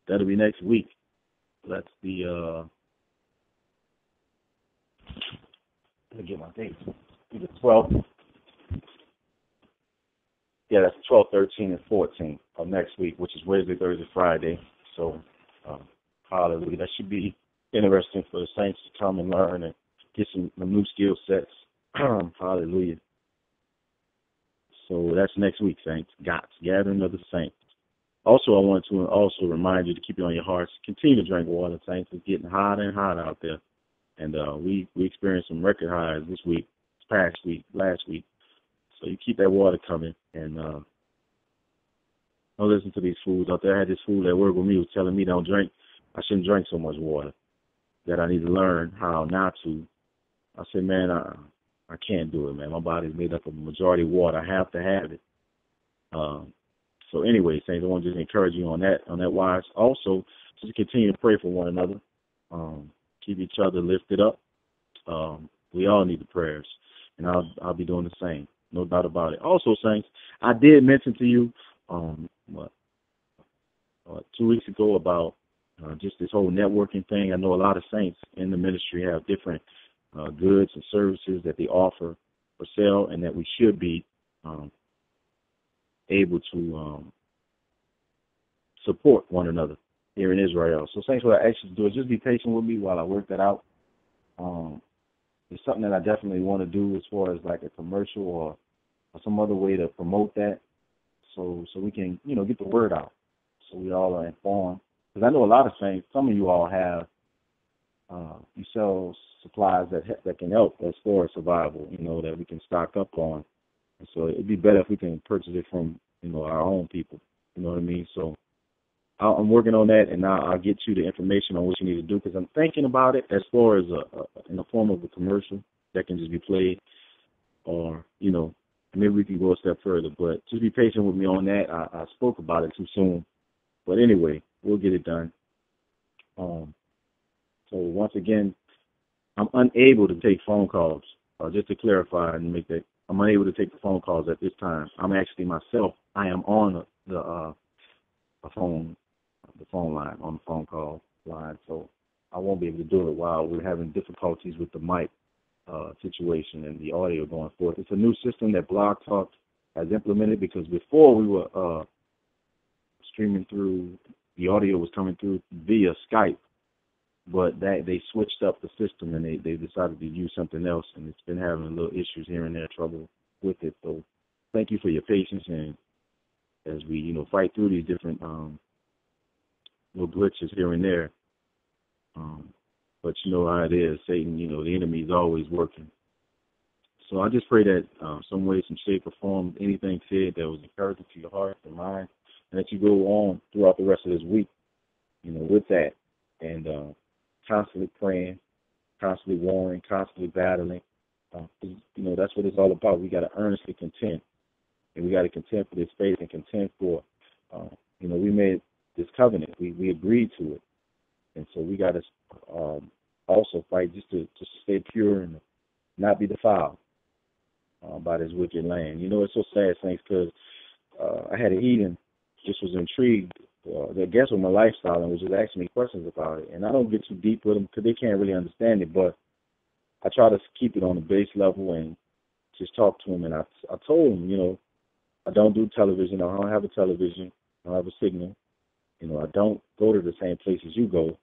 Speaker 1: that'll be next week. That's the uh, let me get my dates. The 12th. Yeah, that's 12, 13, and 14 of next week, which is Wednesday, Thursday, Friday. So um, Hallelujah. That should be interesting for the saints to come and learn and get some new skill sets. Hallelujah. So that's next week, saints. God's gathering of the saints. Also, I want to also remind you to keep it on your hearts. Continue to drink water, saints. It's getting hotter and hotter out there, and uh, we we experienced some record highs this week, this past week, last week. So you keep that water coming, and uh, don't listen to these fools out there. I had this fool that worked with me was telling me don't drink I shouldn't drink so much water. That I need to learn how not to. I said, man, I I can't do it, man. My body's made up of majority water. I have to have it. Um, so anyway, Saints, I want to just encourage you on that on that wise. Also, just continue to pray for one another. Um, keep each other lifted up. Um, we all need the prayers, and I'll I'll be doing the same, no doubt about it. Also, Saints, I did mention to you um, what, what two weeks ago about uh, just this whole networking thing. I know a lot of saints in the ministry have different uh, goods and services that they offer for sale, and that we should be um, able to um, support one another here in Israel. So, thanks what I ask you to do is just be patient with me while I work that out. Um, it's something that I definitely want to do as far as like a commercial or, or some other way to promote that, so so we can you know get the word out, so we all are informed because I know a lot of things. Some of you all have uh, you sell supplies that that can help as far as survival. You know that we can stock up on. So it'd be better if we can purchase it from you know our own people. You know what I mean? So I'm working on that, and now I'll get you the information on what you need to do because I'm thinking about it as far as a, a, in the form of a commercial that can just be played, or you know maybe we can go a step further. But just be patient with me on that. I, I spoke about it too soon, but anyway, we'll get it done. Um, So once again, I'm unable to take phone calls. Uh, just to clarify and make that, I'm unable to take the phone calls at this time. I'm actually myself. I am on the, uh, the phone, the phone line on the phone call line. So I won't be able to do it while we're having difficulties with the mic uh, situation and the audio going forth. It's a new system that Blog Talk has implemented because before we were uh, streaming through, the audio was coming through via Skype, but that they switched up the system and they, they decided to use something else, and it's been having a little issues here and there, trouble with it. So thank you for your patience and as we you know fight through these different um, little glitches here and there. Um, but you know how it is. Satan, you know, the enemy is always working. So I just pray that uh, some way, some shape, or form, anything said that was encouraging to your heart and mind, and that you go on throughout the rest of this week, you know, with that, and uh, constantly praying, constantly warring, constantly battling. Uh, you know, that's what it's all about. We got to earnestly contend, and we got to contend for this faith and contend for, uh, you know, we made this covenant. We we agreed to it, and so we got to um, also fight just to to stay pure and not be defiled uh, by this wicked land. You know, it's so sad, thanks, because uh, I had a heathen just was intrigued, uh, I guess, with my lifestyle and was just asking me questions about it. And I don't get too deep with them because they can't really understand it, but I try to keep it on the base level and just talk to them. And I, I told them, you know, I don't do television. I don't have a television. I don't have a signal. You know, I don't go to the same places you go.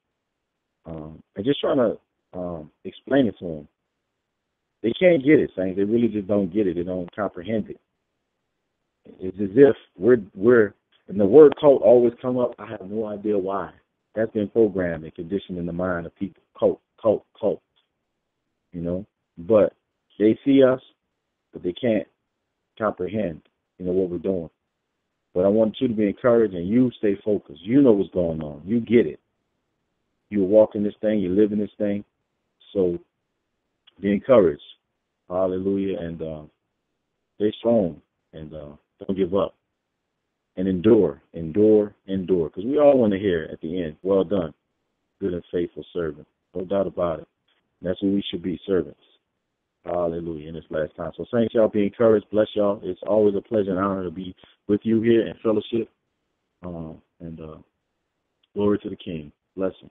Speaker 1: Um, and just trying to um, explain it to them. They can't get it, saying they really just don't get it. They don't comprehend it. It's as if we're we're and the word cult always come up. I have no idea why. That's been programmed and conditioned in the mind of people. Cult, cult, cult. You know, but they see us, but they can't comprehend. You know what we're doing. But I want you to be encouraged and you stay focused. You know what's going on. You get it. You're walking this thing. You're living this thing. So be encouraged. Hallelujah. And uh, stay strong and uh, don't give up. And endure, endure, endure. Because we all want to hear at the end, well done, good and faithful servant. No doubt about it. That's what we should be, servants. Hallelujah. In this last time. So thanks y'all. Be encouraged. Bless y'all. It's always a pleasure and honor to be with you here in fellowship. Uh, and uh, glory to the King. Blessing.